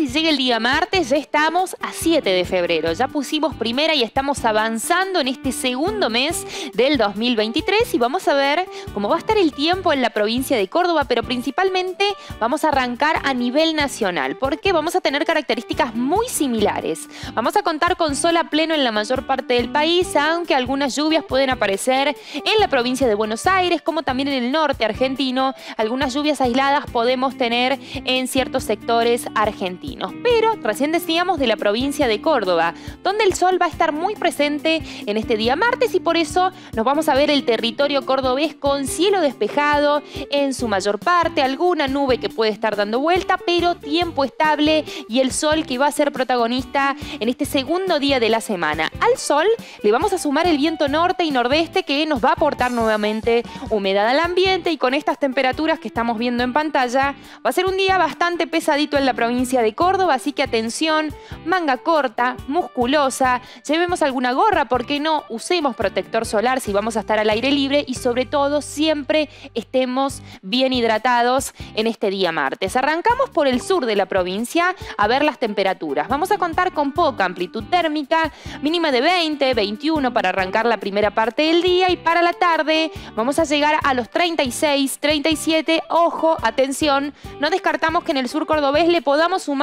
Y llega el día martes, ya estamos a 7 de febrero. Ya pusimos primera y estamos avanzando en este segundo mes del 2023 y vamos a ver cómo va a estar el tiempo en la provincia de Córdoba, pero principalmente vamos a arrancar a nivel nacional, porque vamos a tener características muy similares. Vamos a contar con sol a pleno en la mayor parte del país, aunque algunas lluvias pueden aparecer en la provincia de Buenos Aires, como también en el norte argentino. Algunas lluvias aisladas podemos tener en ciertos sectores argentinos. Pero recién decíamos de la provincia de Córdoba, donde el sol va a estar muy presente en este día martes y por eso nos vamos a ver el territorio cordobés con cielo despejado en su mayor parte, alguna nube que puede estar dando vuelta, pero tiempo estable y el sol que va a ser protagonista en este segundo día de la semana. Al sol le vamos a sumar el viento norte y nordeste que nos va a aportar nuevamente humedad al ambiente y con estas temperaturas que estamos viendo en pantalla va a ser un día bastante pesadito en la provincia de Córdoba, así que atención, manga corta, musculosa, llevemos alguna gorra, porque no? Usemos protector solar si vamos a estar al aire libre y sobre todo siempre estemos bien hidratados en este día martes. Arrancamos por el sur de la provincia a ver las temperaturas. Vamos a contar con poca amplitud térmica, mínima de 20, 21 para arrancar la primera parte del día y para la tarde vamos a llegar a los 36, 37. Ojo, atención, no descartamos que en el sur cordobés le podamos sumar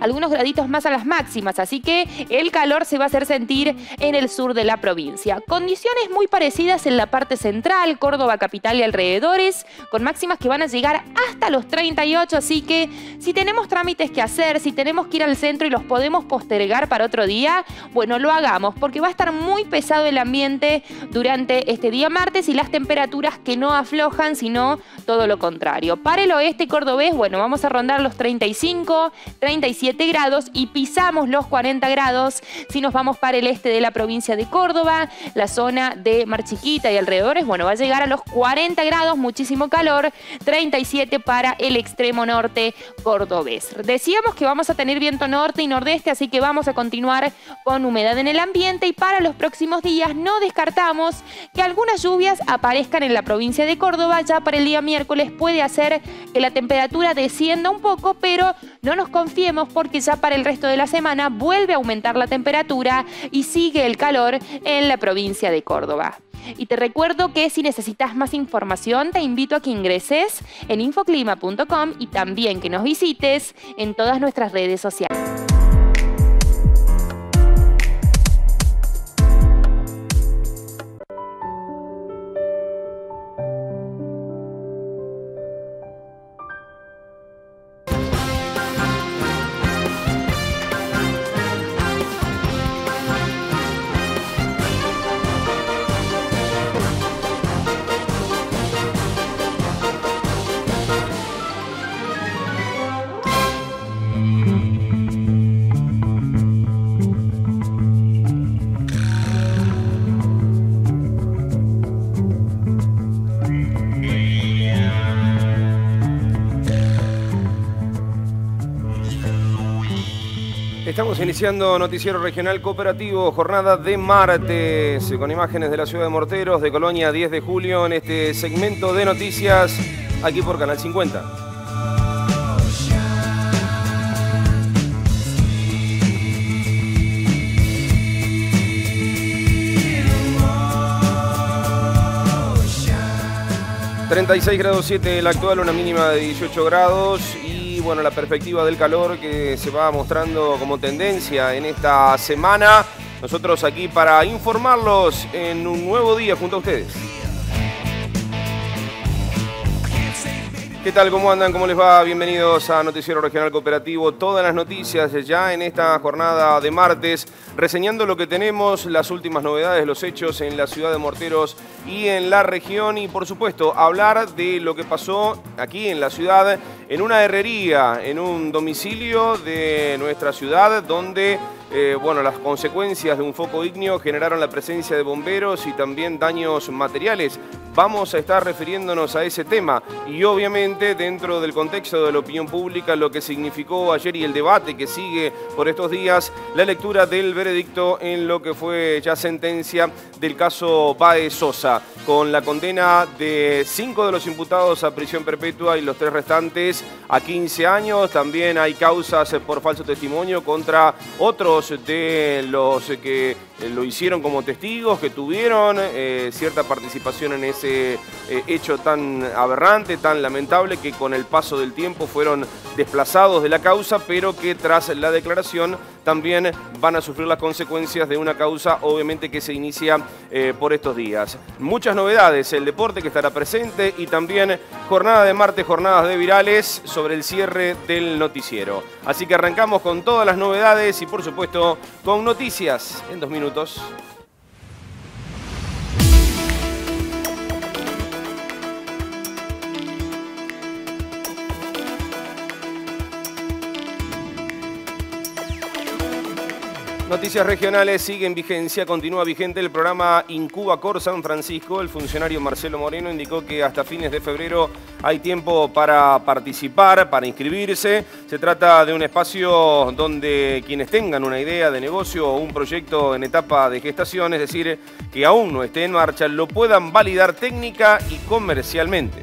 algunos graditos más a las máximas, así que el calor se va a hacer sentir en el sur de la provincia. Condiciones muy parecidas en la parte central, Córdoba capital y alrededores, con máximas que van a llegar hasta los 38, así que si tenemos trámites que hacer, si tenemos que ir al centro y los podemos postergar para otro día, bueno, lo hagamos, porque va a estar muy pesado el ambiente durante este día martes y las temperaturas que no aflojan, sino todo lo contrario. Para el oeste cordobés, bueno, vamos a rondar los 35, 37 grados y pisamos los 40 grados si nos vamos para el este de la provincia de Córdoba, la zona de Marchiquita y alrededores, bueno, va a llegar a los 40 grados, muchísimo calor, 37 para el extremo norte cordobés. Decíamos que vamos a tener viento norte y nordeste, así que vamos a continuar con humedad en el ambiente y para los próximos días no descartamos que algunas lluvias aparezcan en la provincia de Córdoba, ya para el día miércoles puede hacer que la temperatura descienda un poco, pero no nos confiemos porque ya para el resto de la semana vuelve a aumentar la temperatura y sigue el calor en la provincia de Córdoba. Y te recuerdo que si necesitas más información, te invito a que ingreses en infoclima.com y también que nos visites en todas nuestras redes sociales. Iniciando Noticiero Regional Cooperativo, jornada de martes, con imágenes de la ciudad de Morteros, de Colonia, 10 de julio, en este segmento de noticias, aquí por Canal 50. ...36 grados 7 el actual, una mínima de 18 grados bueno, la perspectiva del calor que se va mostrando como tendencia en esta semana. Nosotros aquí para informarlos en un nuevo día junto a ustedes. ¿Qué tal? ¿Cómo andan? ¿Cómo les va? Bienvenidos a Noticiero Regional Cooperativo. Todas las noticias ya en esta jornada de martes, reseñando lo que tenemos, las últimas novedades, los hechos en la ciudad de Morteros y en la región y por supuesto hablar de lo que pasó aquí en la ciudad, en una herrería, en un domicilio de nuestra ciudad donde eh, bueno, las consecuencias de un foco ígneo generaron la presencia de bomberos y también daños materiales vamos a estar refiriéndonos a ese tema y obviamente dentro del contexto de la opinión pública lo que significó ayer y el debate que sigue por estos días, la lectura del veredicto en lo que fue ya sentencia del caso Bae Sosa, con la condena de cinco de los imputados a prisión perpetua y los tres restantes a 15 años. También hay causas por falso testimonio contra otros de los que eh, lo hicieron como testigos, que tuvieron eh, cierta participación en ese eh, hecho tan aberrante, tan lamentable, que con el paso del tiempo fueron desplazados de la causa, pero que tras la declaración también van a sufrir las consecuencias de una causa, obviamente, que se inicia por estos días. Muchas novedades, el deporte que estará presente y también jornada de martes, jornadas de virales sobre el cierre del noticiero. Así que arrancamos con todas las novedades y, por supuesto, con noticias en dos minutos. Noticias regionales siguen vigencia, continúa vigente el programa Incuba Cor San Francisco. El funcionario Marcelo Moreno indicó que hasta fines de febrero hay tiempo para participar, para inscribirse. Se trata de un espacio donde quienes tengan una idea de negocio o un proyecto en etapa de gestación, es decir, que aún no esté en marcha, lo puedan validar técnica y comercialmente.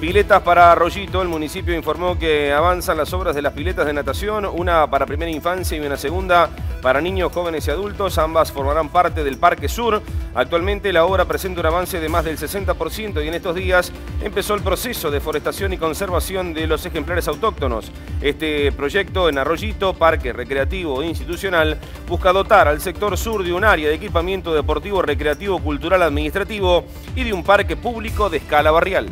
Piletas para Arroyito, el municipio informó que avanzan las obras de las piletas de natación, una para primera infancia y una segunda para niños, jóvenes y adultos. Ambas formarán parte del Parque Sur. Actualmente la obra presenta un avance de más del 60% y en estos días empezó el proceso de forestación y conservación de los ejemplares autóctonos. Este proyecto en Arroyito, Parque Recreativo e Institucional, busca dotar al sector sur de un área de equipamiento deportivo, recreativo, cultural, administrativo y de un parque público de escala barrial.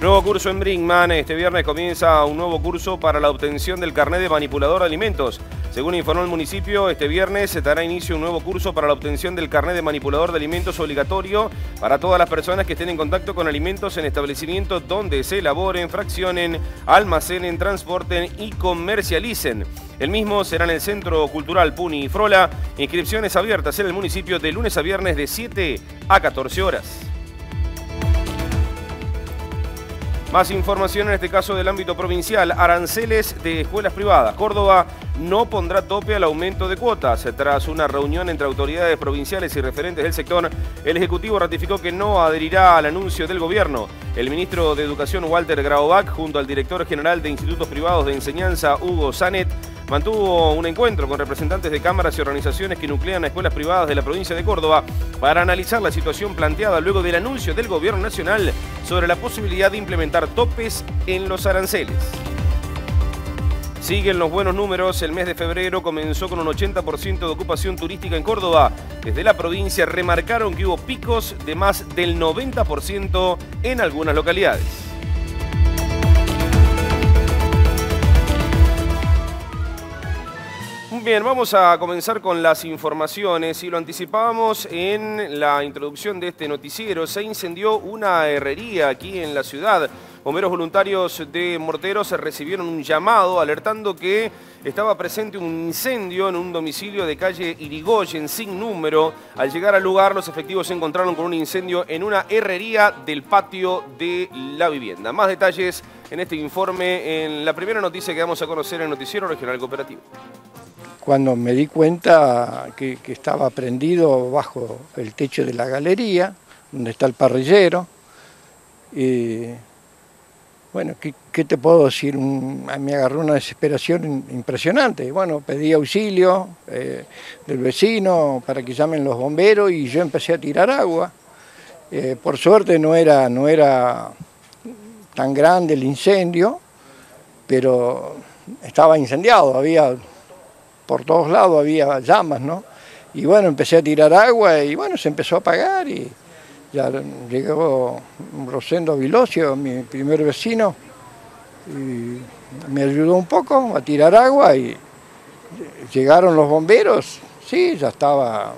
Nuevo curso en Brinkman. Este viernes comienza un nuevo curso para la obtención del carnet de manipulador de alimentos. Según informó el municipio, este viernes se dará inicio un nuevo curso para la obtención del carnet de manipulador de alimentos obligatorio para todas las personas que estén en contacto con alimentos en establecimientos donde se elaboren, fraccionen, almacenen, transporten y comercialicen. El mismo será en el Centro Cultural Puni y Frola. Inscripciones abiertas en el municipio de lunes a viernes de 7 a 14 horas. Más información en este caso del ámbito provincial. Aranceles de escuelas privadas. Córdoba no pondrá tope al aumento de cuotas. Tras una reunión entre autoridades provinciales y referentes del sector, el Ejecutivo ratificó que no adherirá al anuncio del gobierno. El ministro de Educación, Walter Graubach, junto al director general de Institutos Privados de Enseñanza, Hugo Sanet, mantuvo un encuentro con representantes de cámaras y organizaciones que nuclean a escuelas privadas de la provincia de Córdoba para analizar la situación planteada luego del anuncio del gobierno nacional sobre la posibilidad de implementar topes en los aranceles. Siguen los buenos números. El mes de febrero comenzó con un 80% de ocupación turística en Córdoba. Desde la provincia remarcaron que hubo picos de más del 90% en algunas localidades. Bien, vamos a comenzar con las informaciones y lo anticipábamos en la introducción de este noticiero. Se incendió una herrería aquí en la ciudad. Bomberos voluntarios de Morteros recibieron un llamado alertando que estaba presente un incendio en un domicilio de calle Irigoyen sin número. Al llegar al lugar, los efectivos se encontraron con un incendio en una herrería del patio de la vivienda. Más detalles en este informe, en la primera noticia que vamos a conocer en el Noticiero Regional Cooperativo cuando me di cuenta que, estaba prendido bajo el techo de la galería, donde está el parrillero. Y, bueno, ¿qué, te puedo decir? me agarró una desesperación impresionante. Bueno, pedí auxilio eh, del vecino para que llamen los bomberos y yo empecé a tirar agua. Eh, por suerte no era, no era tan grande el incendio, pero estaba incendiado, había por todos lados había llamas, ¿no? Y bueno, empecé a tirar agua y bueno, se empezó a apagar y ya llegó Rosendo Vilocio, mi primer vecino, y me ayudó un poco a tirar agua y llegaron los bomberos, sí, ya estaba,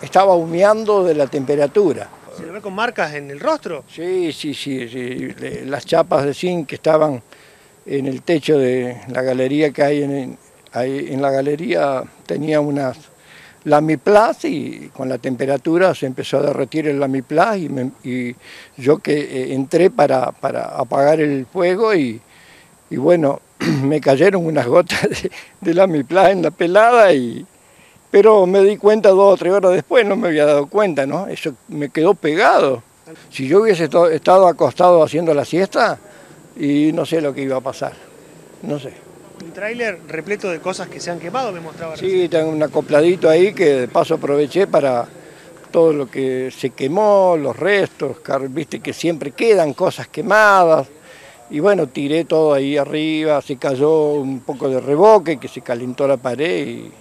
estaba humeando de la temperatura. ¿Se lo ve con marcas en el rostro? Sí, sí, sí, sí. las chapas de zinc que estaban en el techo de la galería que hay en, ahí en la galería tenía unas Lamiplas y con la temperatura se empezó a derretir el Lamiplas y, yo que eh, entré para, apagar el fuego y, y, bueno, me cayeron unas gotas de, de Lamiplas en la pelada y, pero me di cuenta dos o tres horas después, no me había dado cuenta, ¿no? Eso me quedó pegado. Si yo hubiese estado acostado haciendo la siesta, y no sé lo que iba a pasar, no sé. Un tráiler repleto de cosas que se han quemado, me mostraba. Sí, tengo un acopladito ahí que de paso aproveché para todo lo que se quemó, los restos, viste que siempre quedan cosas quemadas. Y bueno, tiré todo ahí arriba, se cayó un poco de reboque, que se calentó la pared y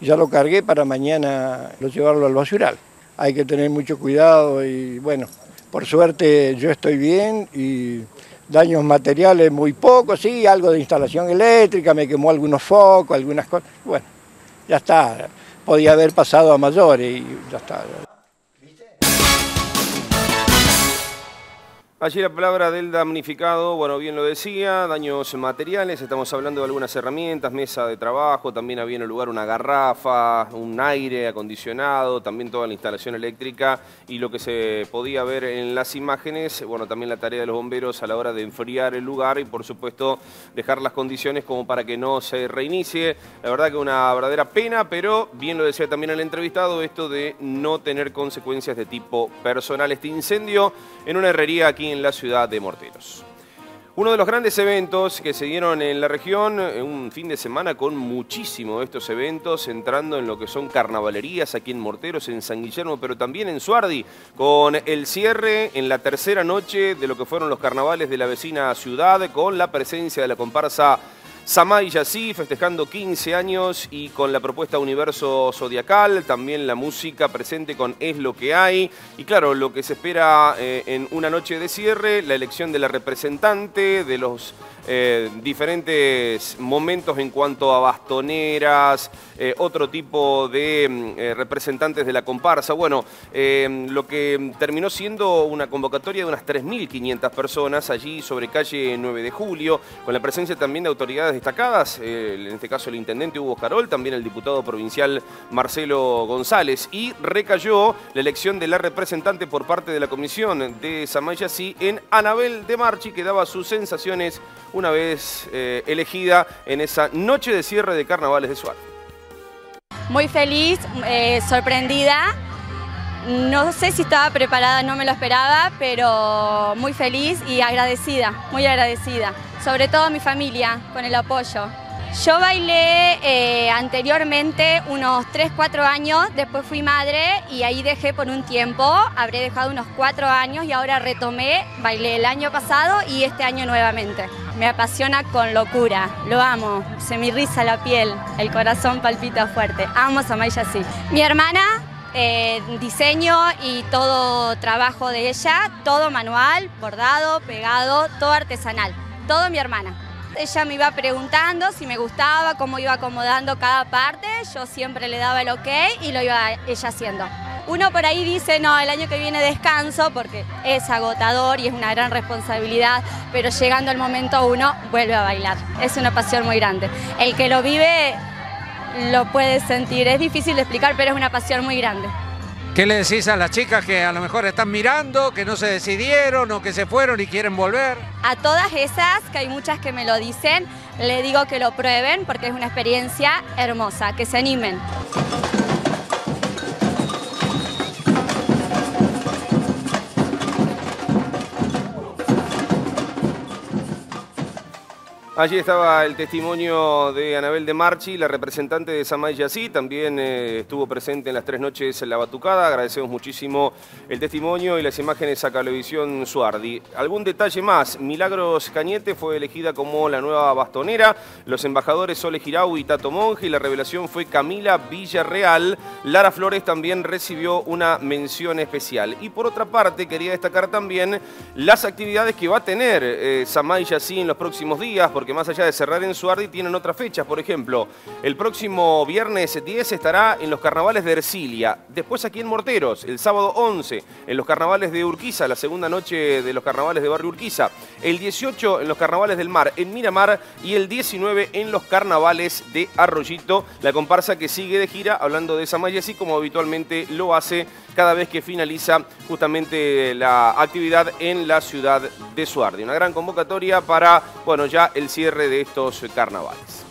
ya lo cargué para mañana lo llevarlo al basural. Hay que tener mucho cuidado y bueno, por suerte yo estoy bien y daños materiales muy pocos, sí, algo de instalación eléctrica, me quemó algunos focos, algunas cosas. Bueno, ya está, podía haber pasado a mayores y ya está. Allí la palabra del damnificado, bueno, bien lo decía, daños materiales, estamos hablando de algunas herramientas, mesa de trabajo, también había en el lugar una garrafa, un aire acondicionado, también toda la instalación eléctrica y lo que se podía ver en las imágenes, bueno, también la tarea de los bomberos a la hora de enfriar el lugar y por supuesto dejar las condiciones como para que no se reinicie. La verdad que una verdadera pena, pero bien lo decía también el entrevistado, esto de no tener consecuencias de tipo personal. Este incendio en una herrería aquí en la ciudad de Morteros. Uno de los grandes eventos que se dieron en la región, eh, un fin de semana con muchísimos de estos eventos, entrando en lo que son carnavalerías aquí en Morteros, en San Guillermo, pero también en Suardi, con el cierre en la tercera noche de lo que fueron los carnavales de la vecina ciudad, con la presencia de la comparsa Samay Yassi festejando 15 años y con la propuesta Universo Zodiacal, también la música presente con Es lo que hay. Y claro, lo que se espera eh, en una noche de cierre, la elección de la representante, de los eh, diferentes momentos en cuanto a bastoneras, eh, otro tipo de mm, representantes de la comparsa. Bueno, lo que terminó siendo una convocatoria de unas 3.500 personas allí sobre calle 9 de julio, con la presencia también de autoridades destacadas, en este caso el intendente Hugo Carol, también el diputado provincial Marcelo González, y recayó la elección de la representante por parte de la comisión de Samayasí en Anabel de Marchi, que daba sus sensaciones una vez eh, elegida en esa noche de cierre de Carnavales de Suárez. Muy feliz, eh, sorprendida. No sé si estaba preparada, no me lo esperaba, pero muy feliz y agradecida, muy agradecida. Sobre todo mi familia, con el apoyo. Yo bailé eh, anteriormente unos 3, 4 años, después fui madre y ahí dejé por un tiempo, habré dejado unos 4 años y ahora retomé, bailé el año pasado y este año nuevamente. Me apasiona con locura, lo amo, se me riza la piel, el corazón palpita fuerte, amo a Maya así. Mi hermana eh, diseño y todo trabajo de ella, todo manual, bordado, pegado, todo artesanal, todo mi hermana. Ella me iba preguntando si me gustaba, cómo iba acomodando cada parte, yo siempre le daba el ok y lo iba ella haciendo. Uno por ahí dice, no, el año que viene descanso porque es agotador y es una gran responsabilidad, pero llegando el momento uno vuelve a bailar. Es una pasión muy grande. El que lo vive lo puede sentir, es difícil de explicar, pero es una pasión muy grande. ¿Qué le decís a las chicas que a lo mejor están mirando, que no se decidieron o que se fueron y quieren volver? A todas esas, que hay muchas que me lo dicen, le digo que lo prueben porque es una experiencia hermosa, que se animen. Allí estaba el testimonio de Anabel de Marchi, la representante de Samay Yassi, también eh, estuvo presente en las tres noches en la batucada. Agradecemos muchísimo el testimonio y las imágenes a Cablevisión Suardi. Algún detalle más, Milagros Cañete fue elegida como la nueva bastonera, los embajadores Sole Girau y Tato Monge y la revelación fue Camila Villarreal. Lara Flores también recibió una mención especial. Y por otra parte, quería destacar también las actividades que va a tener eh, Samay Yassi en los próximos días, porque porque más allá de cerrar en Suardi, tienen otras fechas. Por ejemplo, el próximo viernes 10 estará en los carnavales de Ercilia. Después aquí en Morteros, el sábado 11, en los carnavales de Urquiza, la segunda noche de los carnavales de Barrio Urquiza. El 18 en los carnavales del Mar, en Miramar. Y el 19 en los carnavales de Arroyito. La comparsa que sigue de gira, hablando de Samaya, así como habitualmente lo hace cada vez que finaliza justamente la actividad en la ciudad de Suardi. Una gran convocatoria para, bueno, ya el cierre de estos carnavales.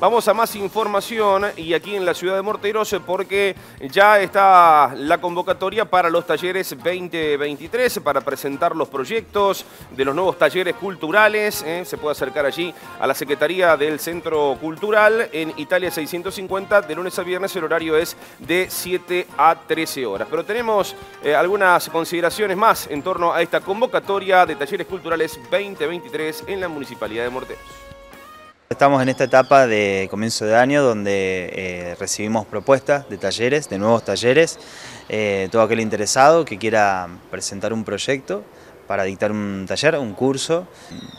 Vamos a más información y aquí en la ciudad de Morteros porque ya está la convocatoria para los talleres 2023 para presentar los proyectos de los nuevos talleres culturales. ¿eh? Se puede acercar allí a la Secretaría del Centro Cultural en Italia 650. De lunes a viernes el horario es de 7 a 13 horas. Pero tenemos eh, algunas consideraciones más en torno a esta convocatoria de talleres culturales 2023 en la Municipalidad de Morteros. Estamos en esta etapa de comienzo de año donde eh, recibimos propuestas de talleres, de nuevos talleres. Eh, todo aquel interesado que quiera presentar un proyecto para dictar un taller, un curso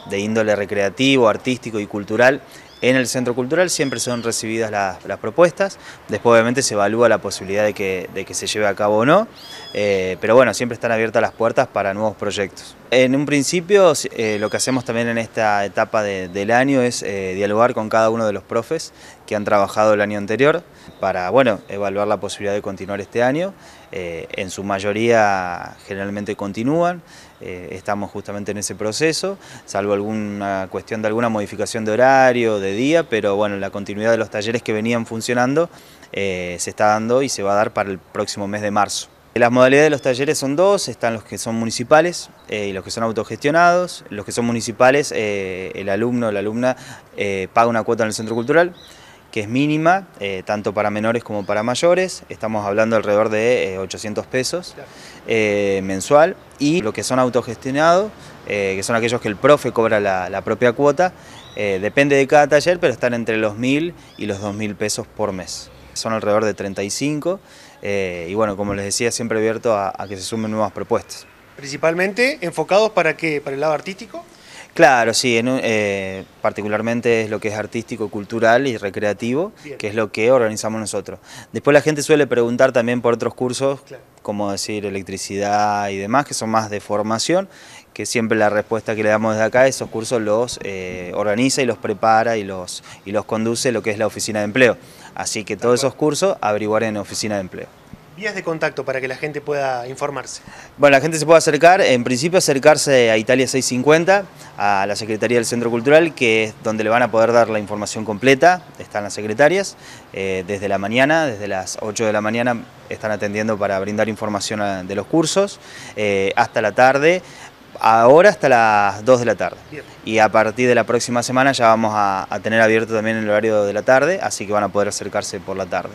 de índole recreativo, artístico y cultural en el Centro Cultural siempre son recibidas las, propuestas, después obviamente se evalúa la posibilidad de que, se lleve a cabo o no, eh, pero bueno, siempre están abiertas las puertas para nuevos proyectos. En un principio eh, lo que hacemos también en esta etapa del año es eh, dialogar con cada uno de los profes que han trabajado el año anterior para bueno, evaluar la posibilidad de continuar este año. en su mayoría generalmente continúan, eh, estamos justamente en ese proceso, salvo alguna cuestión de alguna modificación de horario, de día, pero bueno, la continuidad de los talleres que venían funcionando eh, se está dando y se va a dar para el próximo mes de marzo. Las modalidades de los talleres son dos, están los que son municipales eh, y los que son autogestionados. Los que son municipales, el alumno o la alumna paga una cuota en el centro cultural, que es mínima, tanto para menores como para mayores. Estamos hablando alrededor de 800 pesos. Eh, mensual y lo que son autogestionados, eh, que son aquellos que el profe cobra la, propia cuota, eh, depende de cada taller, pero están entre los 1.000 y los 2.000 pesos por mes. Son alrededor de 35 y bueno, como les decía, siempre abierto a, que se sumen nuevas propuestas. Principalmente enfocados para qué, para el lado artístico. Claro, sí, particularmente es lo que es artístico, cultural y recreativo, que es lo que organizamos nosotros. Después la gente suele preguntar también por otros cursos como decir electricidad y demás, que son más de formación, que siempre la respuesta que le damos desde acá, esos cursos los eh, organiza y los prepara y los, y los conduce lo que es la oficina de empleo. Así que todos esos cursos averiguar en oficina de empleo. Vías de contacto para que la gente pueda informarse. Bueno, la gente se puede acercar, en principio acercarse a Italia 650, a la Secretaría del Centro Cultural, que es donde le van a poder dar la información completa, están las secretarias, eh, desde la mañana, desde las 8 de la mañana están atendiendo para brindar información de los cursos, eh, hasta la tarde, ahora hasta las 2 de la tarde. Y a partir de la próxima semana ya vamos a, a tener abierto también el horario de la tarde, así que van a poder acercarse por la tarde.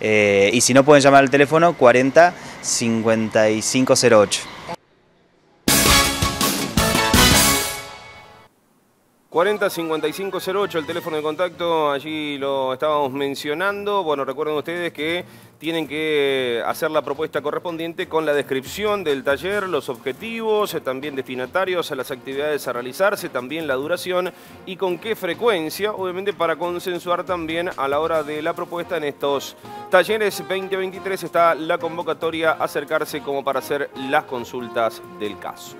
Eh, y si no pueden llamar al teléfono 40 5508. 40 5508, el teléfono de contacto, allí lo estábamos mencionando. Bueno, recuerden ustedes que tienen que hacer la propuesta correspondiente con la descripción del taller, los objetivos, también destinatarios a las actividades a realizarse, también la duración y con qué frecuencia, obviamente para consensuar también a la hora de la propuesta en estos talleres 2023 está la convocatoria acercarse como para hacer las consultas del caso.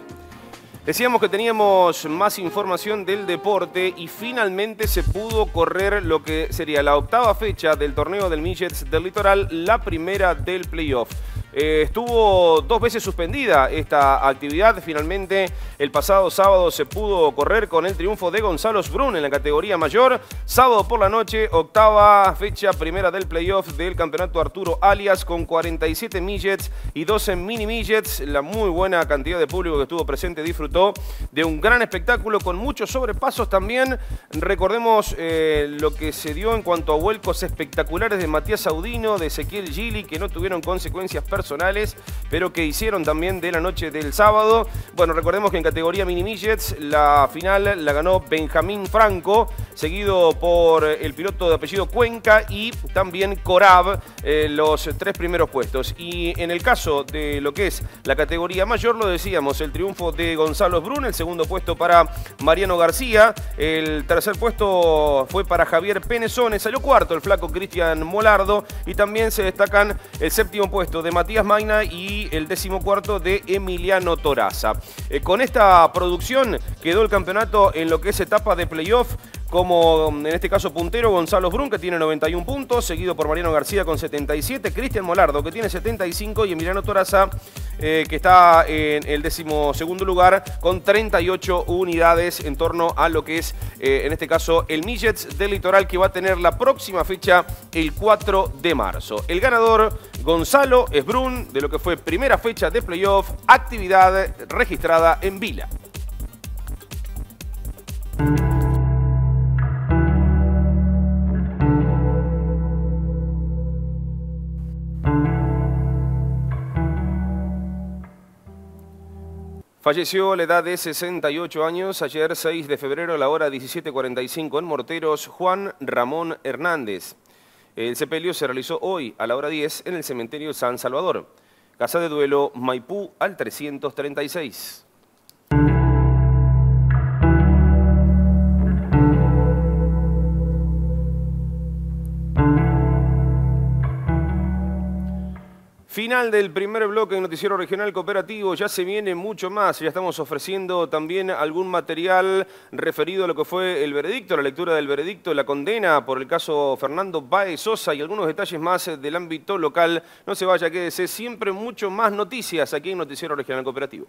Decíamos que teníamos más información del deporte y finalmente se pudo correr lo que sería la octava fecha del torneo del Midgets del Litoral, la primera del playoff. Eh, estuvo dos veces suspendida esta actividad. Finalmente, el pasado sábado se pudo correr con el triunfo de Gonzalo Brun en la categoría mayor. Sábado por la noche, octava fecha primera del playoff del campeonato Arturo Alias con 47 midgets y 12 mini midgets. La muy buena cantidad de público que estuvo presente disfrutó de un gran espectáculo con muchos sobrepasos también. Recordemos eh, lo que se dio en cuanto a vuelcos espectaculares de Matías Audino, de Ezequiel Gili, que no tuvieron consecuencias personales pero que hicieron también de la noche del sábado. Bueno, recordemos que en categoría mini midgets la final la ganó Benjamín Franco, seguido por el piloto de apellido Cuenca y también Corab, eh, los tres primeros puestos. Y en el caso de lo que es la categoría mayor, lo decíamos, el triunfo de Gonzalo Brun, el segundo puesto para Mariano García, el tercer puesto fue para Javier Penezones, salió cuarto el flaco Cristian Molardo y también se destacan el séptimo puesto de Matías Magna y el décimo cuarto de Emiliano Toraza. Eh, con esta producción quedó el campeonato en lo que es etapa de playoff como en este caso puntero Gonzalo Brun, que tiene 91 puntos, seguido por Mariano García con 77, Cristian Molardo, que tiene 75, y Emiliano Toraza, eh, que está en el décimo segundo lugar, con 38 unidades en torno a lo que es, eh, en este caso, el Millets del Litoral, que va a tener la próxima fecha el 4 de marzo. El ganador, Gonzalo De lo que fue primera fecha de playoff, actividad registrada en Vila. Falleció a la edad de 68 años, ayer 6 de febrero a la hora 17.45 en Morteros, Juan Ramón Hernández. El sepelio se realizó hoy a la hora 10 en el cementerio San Salvador. Casa de duelo Maipú al 336. Final del primer bloque de Noticiero Regional Cooperativo, ya se viene mucho más, ya estamos ofreciendo también algún material referido a lo que fue el veredicto, la lectura del veredicto, la condena por el caso Fernando Baez Sosa y algunos detalles más del ámbito local. No se vaya, quédese siempre mucho más noticias aquí en Noticiero Regional Cooperativo.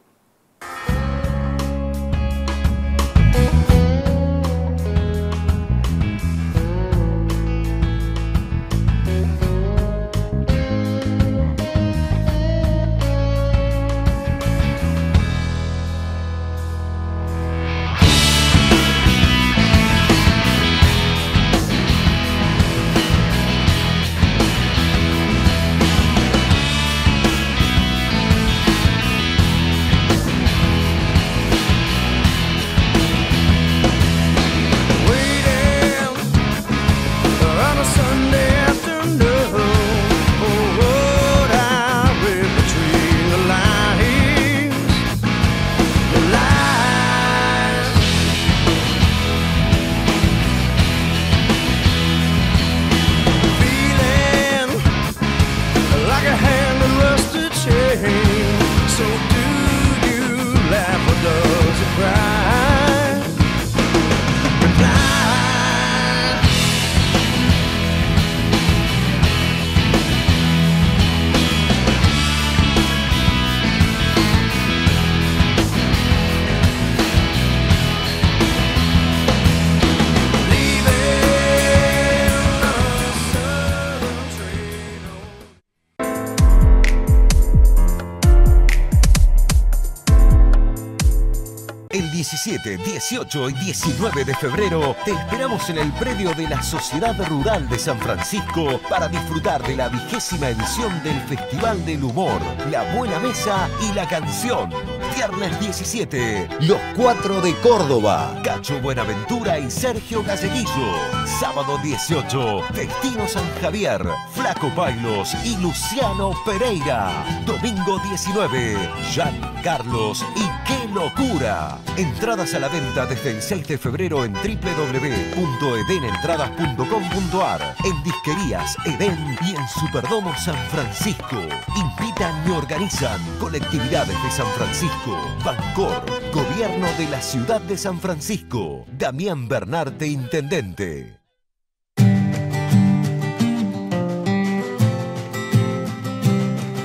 17, 18 y 19 de febrero te esperamos en el predio de la Sociedad Rural de San Francisco para disfrutar de la vigésima edición del Festival del Humor, la Buena Mesa y la Canción. Viernes 17, Los Cuatro de Córdoba, Cacho Buenaventura y Sergio Galleguillo. Sábado 18, Destino San Javier, Flaco Pailos y Luciano Pereira. Domingo 19, Jean Carlos y Qué Locura. Entradas a la venta desde el 6 de febrero en www.edenentradas.com.ar, en Disquerías Eden y en Superdomo San Francisco. Invitan y organizan colectividades de San Francisco, Bancor, Gobierno de la Ciudad de San Francisco, Damián Bernarte, Intendente.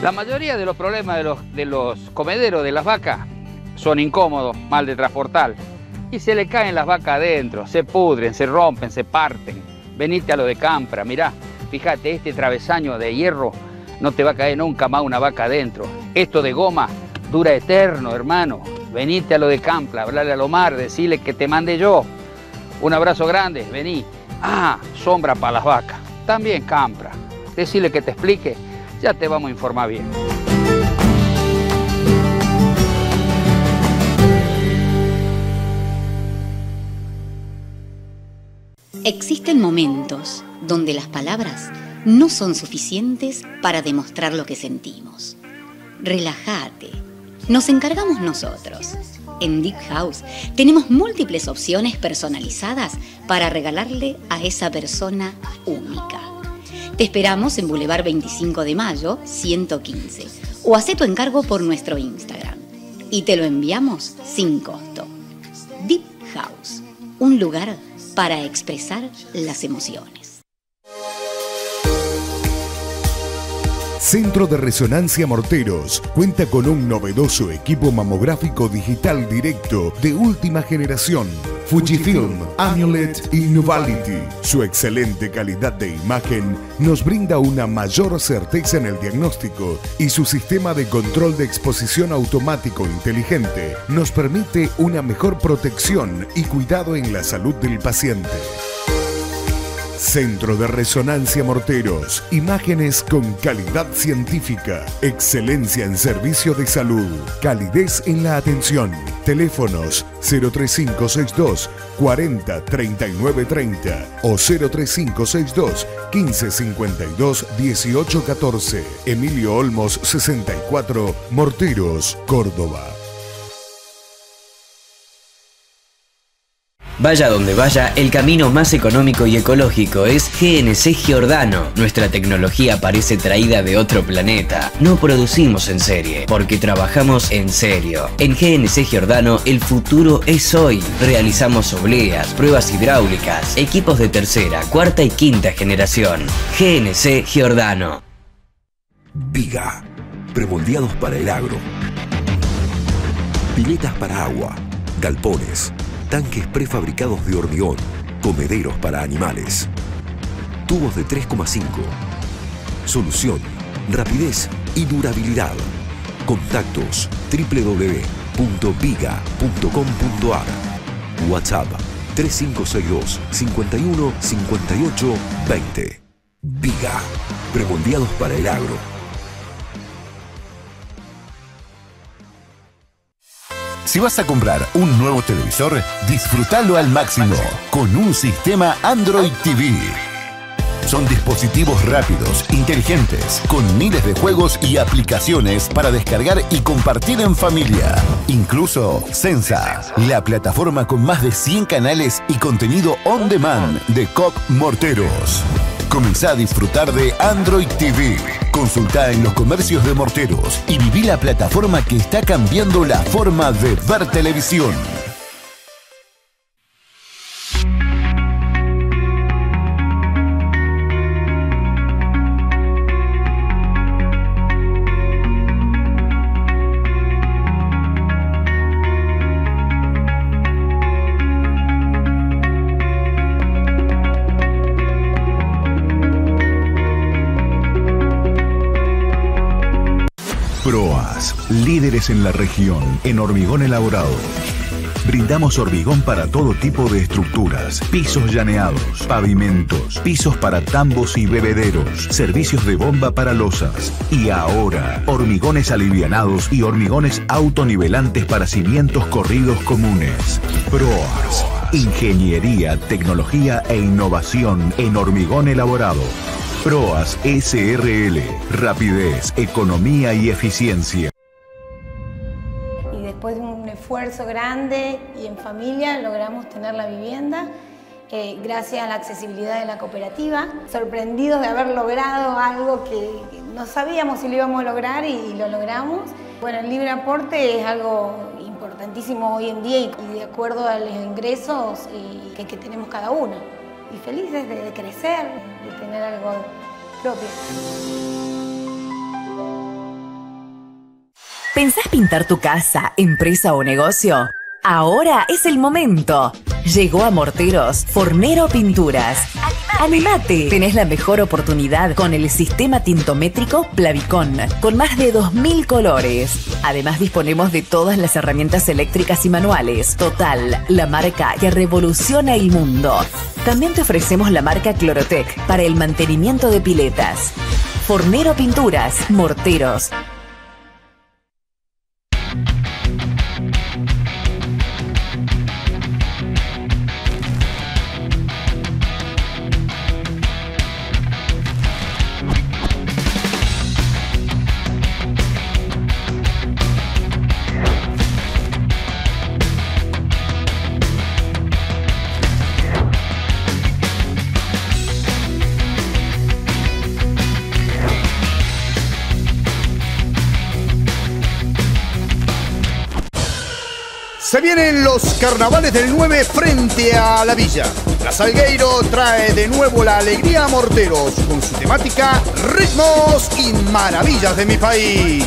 La mayoría de los problemas de los, de los comederos de las vacas son incómodos, mal de transportar. Y se le caen las vacas adentro, se pudren, se rompen, se parten. Venite a lo de Campra, mirá, fíjate, este travesaño de hierro no te va a caer nunca más una vaca adentro. Esto de goma dura eterno, hermano. Venite a lo de Campla, hablarle a Lomar, decirle que te mande yo. Un abrazo grande, vení. Ah, sombra para las vacas. También Campra. Decirle que te explique, ya te vamos a informar bien. Existen momentos donde las palabras no son suficientes para demostrar lo que sentimos. Relájate nos encargamos nosotros. En Deep House tenemos múltiples opciones personalizadas para regalarle a esa persona única. Te esperamos en Boulevard 25 de Mayo 115 o haz tu encargo por nuestro Instagram y te lo enviamos sin costo. Deep House, un lugar para expresar las emociones. Centro de Resonancia Morteros cuenta con un novedoso equipo mamográfico digital directo de última generación. Fujifilm, Amulet y. Su excelente calidad de imagen nos brinda una mayor certeza en el diagnóstico y su sistema de control de exposición automático inteligente nos permite una mejor protección y cuidado en la salud del paciente. Centro de Resonancia Morteros. Imágenes con calidad científica. Excelencia en servicio de salud. Calidez en la atención. Teléfonos 03562 40 39 30 o 03562 15 52 18 14. Emilio Olmos 64 Morteros, Córdoba. Vaya donde vaya, el camino más económico y ecológico es GNC Giordano. Nuestra tecnología parece traída de otro planeta. No producimos en serie, porque trabajamos en serio. En GNC Giordano, el futuro es hoy. Realizamos obleas, pruebas hidráulicas, equipos de tercera, cuarta y quinta generación. GNC Giordano. Viga. Premoldeados para el agro. Piletas para agua. Galpones tanques prefabricados de hormigón, comederos para animales. Tubos de 3,5. Solución, rapidez y durabilidad. Contactos www.viga.com.ar WhatsApp 3562 51 58 20. Viga. Premoldeados para el agro. Si vas a comprar un nuevo televisor, disfrútalo al máximo con un sistema Android TV. Son dispositivos rápidos, inteligentes, con miles de juegos y aplicaciones para descargar y compartir en familia. Incluso Sensa, la plataforma con más de 100 canales y contenido on demand de COP Morteros. Comenzá a disfrutar de Android TV. Consulta en los comercios de morteros y viví la plataforma que está cambiando la forma de ver televisión. En la región en hormigón elaborado. Brindamos hormigón para todo tipo de estructuras, pisos llaneados, pavimentos, pisos para tambos y bebederos, servicios de bomba para losas. Y ahora, hormigones alivianados y hormigones autonivelantes para cimientos corridos comunes. PROAS, ingeniería, tecnología e innovación en hormigón elaborado. PROAS SRL, rapidez, economía y eficiencia grande y en familia logramos tener la vivienda. Eh, gracias a la accesibilidad de la cooperativa, sorprendidos de haber logrado algo que no sabíamos si lo íbamos a lograr y, lo logramos. Bueno, el libre aporte es algo importantísimo hoy en día y, de acuerdo a los ingresos que, que, tenemos cada uno. Y felices de, de crecer, de tener algo propio. ¿Pensás pintar tu casa, empresa o negocio? Ahora es el momento. Llegó a Morteros Fornero Pinturas. ¡Animate! Tenés la mejor oportunidad con el sistema tintométrico Plavicon, con más de 2.000 colores. Además disponemos de todas las herramientas eléctricas y manuales. Total, la marca que revoluciona el mundo. También te ofrecemos la marca Clorotec para el mantenimiento de piletas. Fornero Pinturas, Morteros, carnavales del 9 frente a la villa. La Salgueiro trae de nuevo la alegría a Morteros con su temática Ritmos y Maravillas de mi país.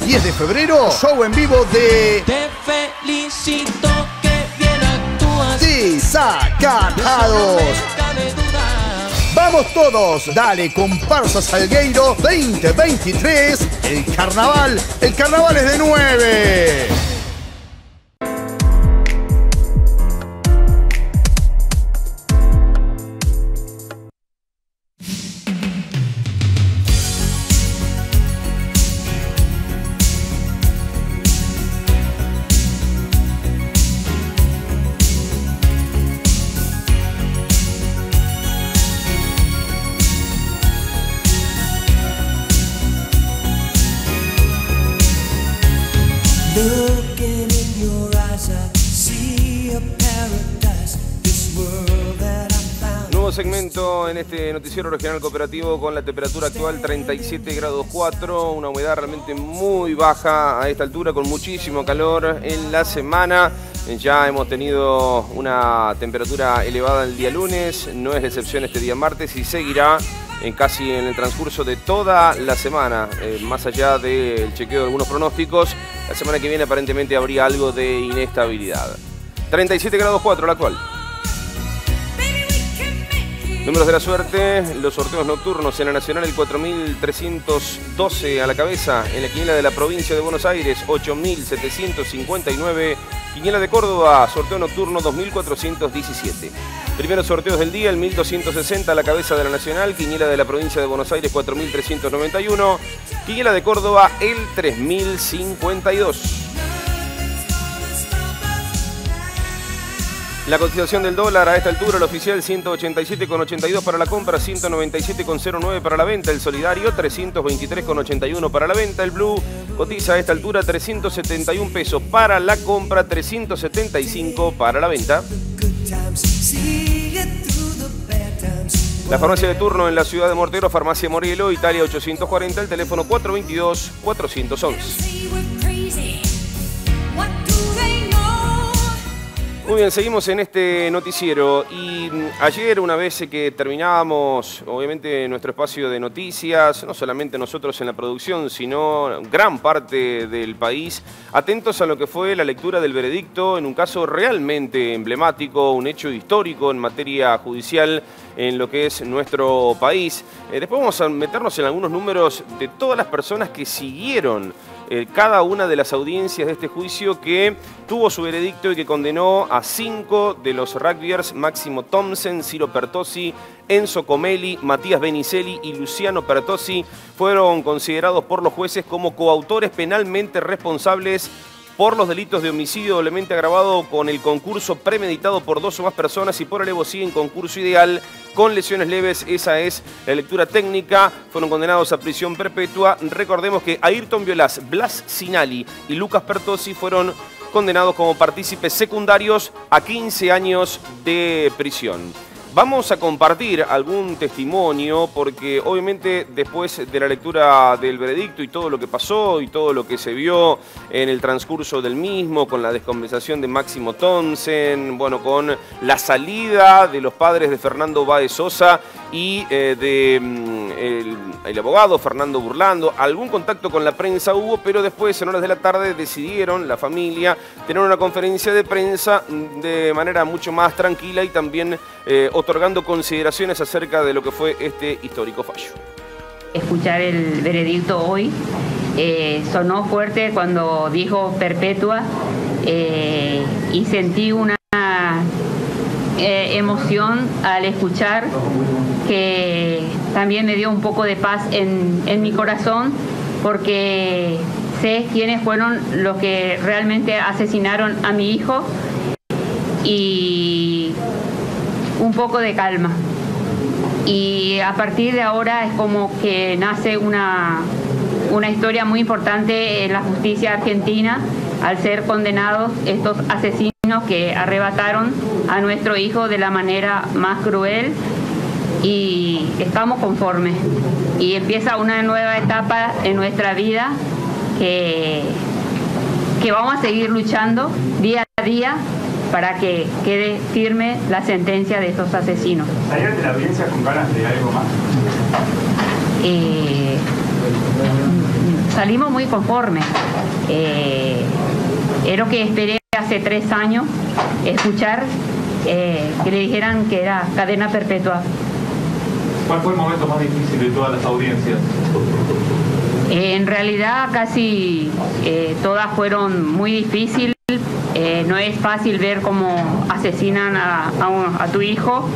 10 de febrero, show en vivo de Te felicito que bien actúas. Desacatados. Vamos todos, dale comparsa Salgueiro 2023. El carnaval, el carnaval es de 9. Segmento en este noticiero regional cooperativo con la temperatura actual 37 grados 4, una humedad realmente muy baja a esta altura, con muchísimo calor en la semana. Ya hemos tenido una temperatura elevada el día lunes, no es excepción este día martes y seguirá en casi en el transcurso de toda la semana, eh, más allá del chequeo de algunos pronósticos, la semana que viene aparentemente habría algo de inestabilidad. 37 grados 4 la actual. Números de la suerte, los sorteos nocturnos en la Nacional el 4312 a la cabeza, en la quiniela de la provincia de Buenos Aires 8759, quiniela de Córdoba, sorteo nocturno 2417. Primeros sorteos del día el 1260 a la cabeza de la Nacional, quiniela de la provincia de Buenos Aires 4391, quiniela de Córdoba el 3052. La cotización del dólar a esta altura, el oficial 187,82 para la compra, 197,09 para la venta, el solidario 323,81 para la venta, el blue cotiza a esta altura 371 pesos para la compra, 375 para la venta. La farmacia de turno en la ciudad de Mortero, Farmacia Morielo, Italia 840, el teléfono 422-411. Muy bien, seguimos en este noticiero y mm, ayer una vez que terminábamos obviamente nuestro espacio de noticias, no solamente nosotros en la producción, sino gran parte del país, atentos a lo que fue la lectura del veredicto en un caso realmente emblemático, un hecho histórico en materia judicial en lo que es nuestro país. Eh, después vamos a meternos en algunos números de todas las personas que siguieron eh, cada una de las audiencias de este juicio que tuvo su veredicto y que condenó a cinco de los rugbyers, Máximo Thompson, Ciro Pertossi, Enzo Comelli, Matías Benicelli y Luciano Pertossi, fueron considerados por los jueces como coautores penalmente responsables por los delitos de homicidio doblemente agravado con el concurso premeditado por dos o más personas y por alevosía en concurso ideal con lesiones leves. Esa es la lectura técnica. Fueron condenados a prisión perpetua. Recordemos que Ayrton Violas, Blas Sinali y Lucas Pertossi fueron condenados como partícipes secundarios a 15 años de prisión. Vamos a compartir algún testimonio porque obviamente después de la lectura del veredicto y todo lo que pasó y todo lo que se vio en el transcurso del mismo, con la descompensación de Máximo Thompson, bueno, con la salida de los padres de Fernando Baez Sosa y eh, mm, abogado Fernando Burlando, algún contacto con la prensa hubo, pero después en horas de la tarde decidieron la familia tener una conferencia de prensa mm, de manera mucho más tranquila y también eh, otorgando consideraciones acerca de lo que fue este histórico fallo. escuchar el veredicto hoy. Eh, sonó fuerte cuando dijo perpetua eh, y sentí una eh, emoción al escuchar que también me dio un poco de paz en, en mi corazón porque sé quiénes fueron los que realmente asesinaron a mi hijo y un poco de calma. Y a partir de ahora es como que nace una, una historia muy importante en la justicia argentina al ser condenados estos asesinos que arrebataron a nuestro hijo de la manera más cruel y estamos conformes. Y empieza una nueva etapa en nuestra vida que, que vamos a seguir luchando día a día para que quede firme la sentencia de estos asesinos. ¿Salían de la audiencia con ganas de algo más? Eh, salimos muy conformes. Eh, es lo que esperé hace tres años, escuchar eh, que le dijeran que era cadena perpetua. ¿Cuál fue el momento más difícil de todas las audiencias? Eh, en realidad casi eh, todas fueron muy difíciles. Eh, no es fácil ver cómo asesinan a, tu hijo.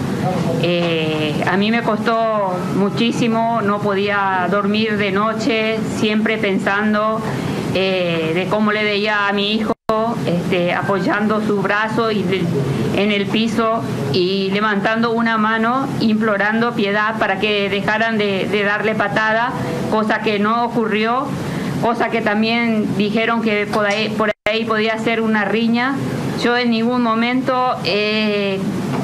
Eh, a mí me costó muchísimo, no podía dormir de noche, siempre pensando eh, de cómo le veía a mi hijo este, apoyando su brazo en el piso y levantando una mano, implorando piedad para que dejaran de, de darle patada, cosa que no ocurrió, cosa que también dijeron que por ahí, podía ser una riña. Yo en ningún momento he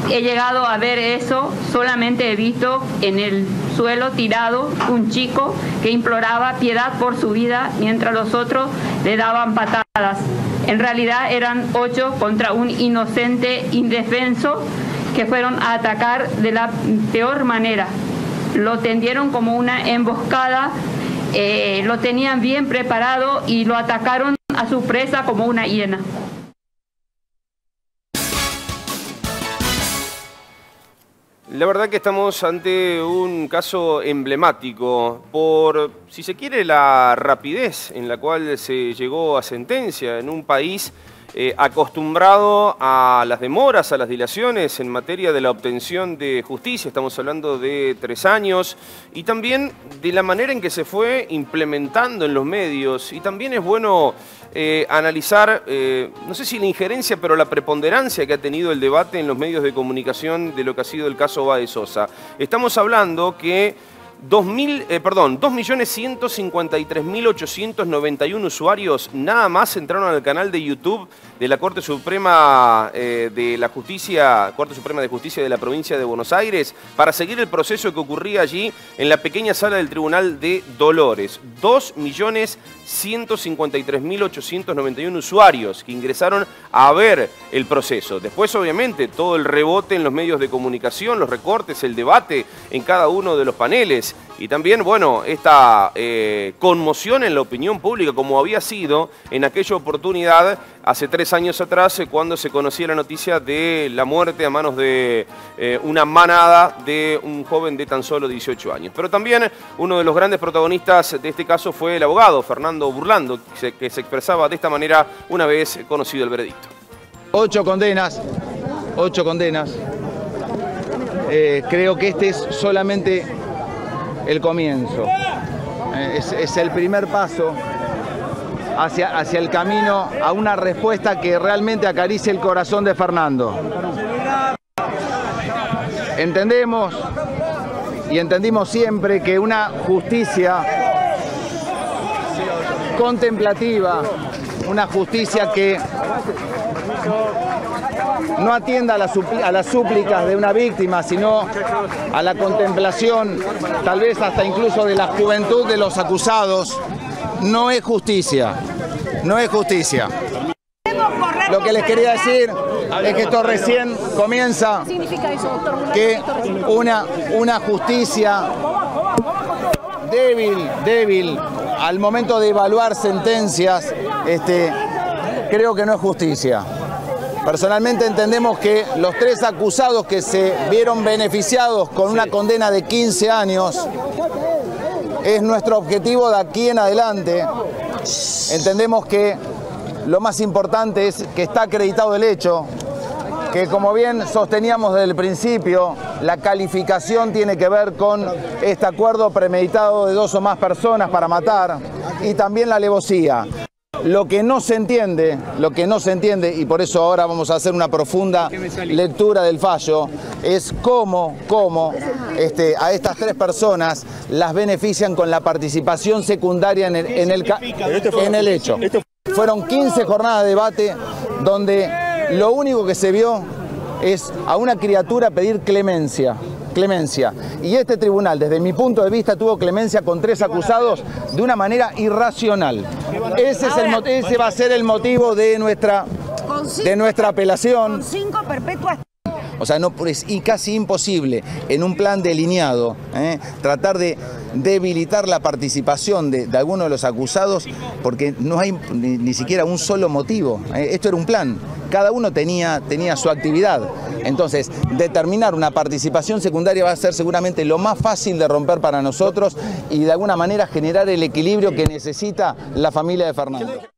llegado a ver eso, solamente he visto en el suelo tirado un chico que imploraba piedad por su vida mientras los otros le daban patadas. En realidad eran ocho contra un inocente indefenso que fueron a atacar de la peor manera. Lo tendieron como una emboscada, eh, lo tenían bien preparado y lo atacaron a su presa como una hiena. La verdad que estamos ante un caso emblemático por, si se quiere, la rapidez en la cual se llegó a sentencia en un país eh, acostumbrado a las demoras, a las dilaciones en materia de la obtención de justicia. Estamos hablando de tres años y también de la manera en que se fue implementando en los medios. Y también es bueno eh, analizar, eh, no sé si la injerencia, pero la preponderancia que ha tenido el debate en los medios de comunicación de lo que ha sido el caso Baez Sosa. Estamos hablando que 2.000, eh, perdón, 2.153.891 usuarios nada más entraron al canal de YouTube de la Corte Suprema eh, de la Justicia, Corte Suprema de Justicia de la provincia de Buenos Aires, para seguir el proceso que ocurría allí en la pequeña sala del Tribunal de Dolores. 2.153.891 usuarios que ingresaron a ver el proceso. Después, obviamente, todo el rebote en los medios de comunicación, los recortes, el debate en cada uno de los paneles. Y también, bueno, esta eh, conmoción en la opinión pública, como había sido en aquella oportunidad hace tres años atrás, eh, cuando se conocía la noticia de la muerte a manos de eh, una manada de un joven de tan solo 18 años. Pero también uno de los grandes protagonistas de este caso fue el abogado Fernando Burlando, que se, expresaba de esta manera una vez conocido el veredicto. Ocho condenas, ocho condenas. Creo que este es solamente el comienzo. Eh, es, el primer paso hacia, hacia el camino a una respuesta que realmente acaricie el corazón de Fernando. Entendemos y entendimos siempre que una justicia contemplativa, una justicia que no atienda a las, súplicas de una víctima, sino a la contemplación, tal vez hasta incluso de la juventud de los acusados, no es justicia, no es justicia. Lo que les quería decir es que esto recién comienza, que una, una justicia débil, débil, al momento de evaluar sentencias, este, creo que no es justicia. Personalmente entendemos que los tres acusados que se vieron beneficiados con una condena de 15 años es nuestro objetivo de aquí en adelante. Entendemos que lo más importante es que está acreditado el hecho, que como bien sosteníamos desde el principio, la calificación tiene que ver con este acuerdo premeditado de dos o más personas para matar y también la alevosía. Lo que no se entiende, lo que no se entiende, y por eso ahora vamos a hacer una profunda lectura del fallo, es cómo, cómo este, a estas tres personas las benefician con la participación secundaria en el, en el, ca- en el hecho. Fueron 15 jornadas de debate donde lo único que se vio es a una criatura pedir clemencia. Clemencia. Y este tribunal, desde mi punto de vista, tuvo clemencia con tres acusados de una manera irracional. Ese, es el, ese va a ser el motivo de nuestra, de nuestra apelación. Cinco perpetuas. O sea, no, es casi imposible en un plan delineado ¿eh? tratar de debilitar la participación de, alguno de los acusados porque no hay ni, ni siquiera un solo motivo. ¿eh? Esto era un plan, cada uno tenía, tenía su actividad. Entonces, determinar una participación secundaria va a ser seguramente lo más fácil de romper para nosotros y de alguna manera generar el equilibrio que necesita la familia de Fernando.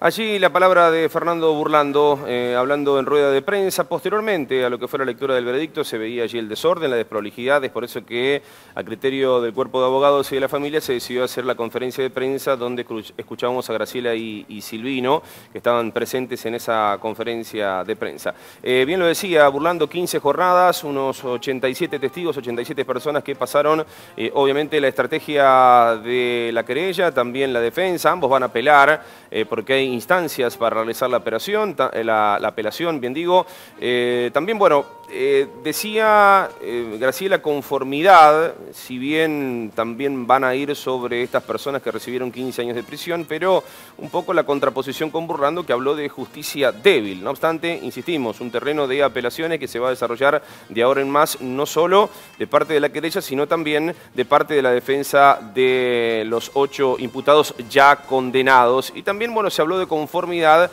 Allí la palabra de Fernando Burlando, eh, hablando en rueda de prensa. Posteriormente a lo que fue la lectura del veredicto, se veía allí el desorden, la desprolijidad. Es por eso que, a criterio del cuerpo de abogados y de la familia, se decidió hacer la conferencia de prensa donde escu- escuchábamos a Graciela y, Silvino, que estaban presentes en esa conferencia de prensa. Eh, bien lo decía, Burlando, 15 jornadas, unos 87 testigos, 87 personas que pasaron, eh, obviamente, la estrategia de la querella, también la defensa. Ambos van a apelar porque hay instancias para realizar la operación, eh, la, la apelación, bien digo. Eh, también, bueno, eh, decía eh, Graciela conformidad, si bien también van a ir sobre estas personas que recibieron 15 años de prisión, pero un poco la contraposición con Burlando que habló de justicia débil. No obstante, insistimos, un terreno de apelaciones que se va a desarrollar de ahora en más, no solo de parte de la querella, sino también de parte de la defensa de los ocho imputados ya condenados. Y también, bueno, se habló de conformidad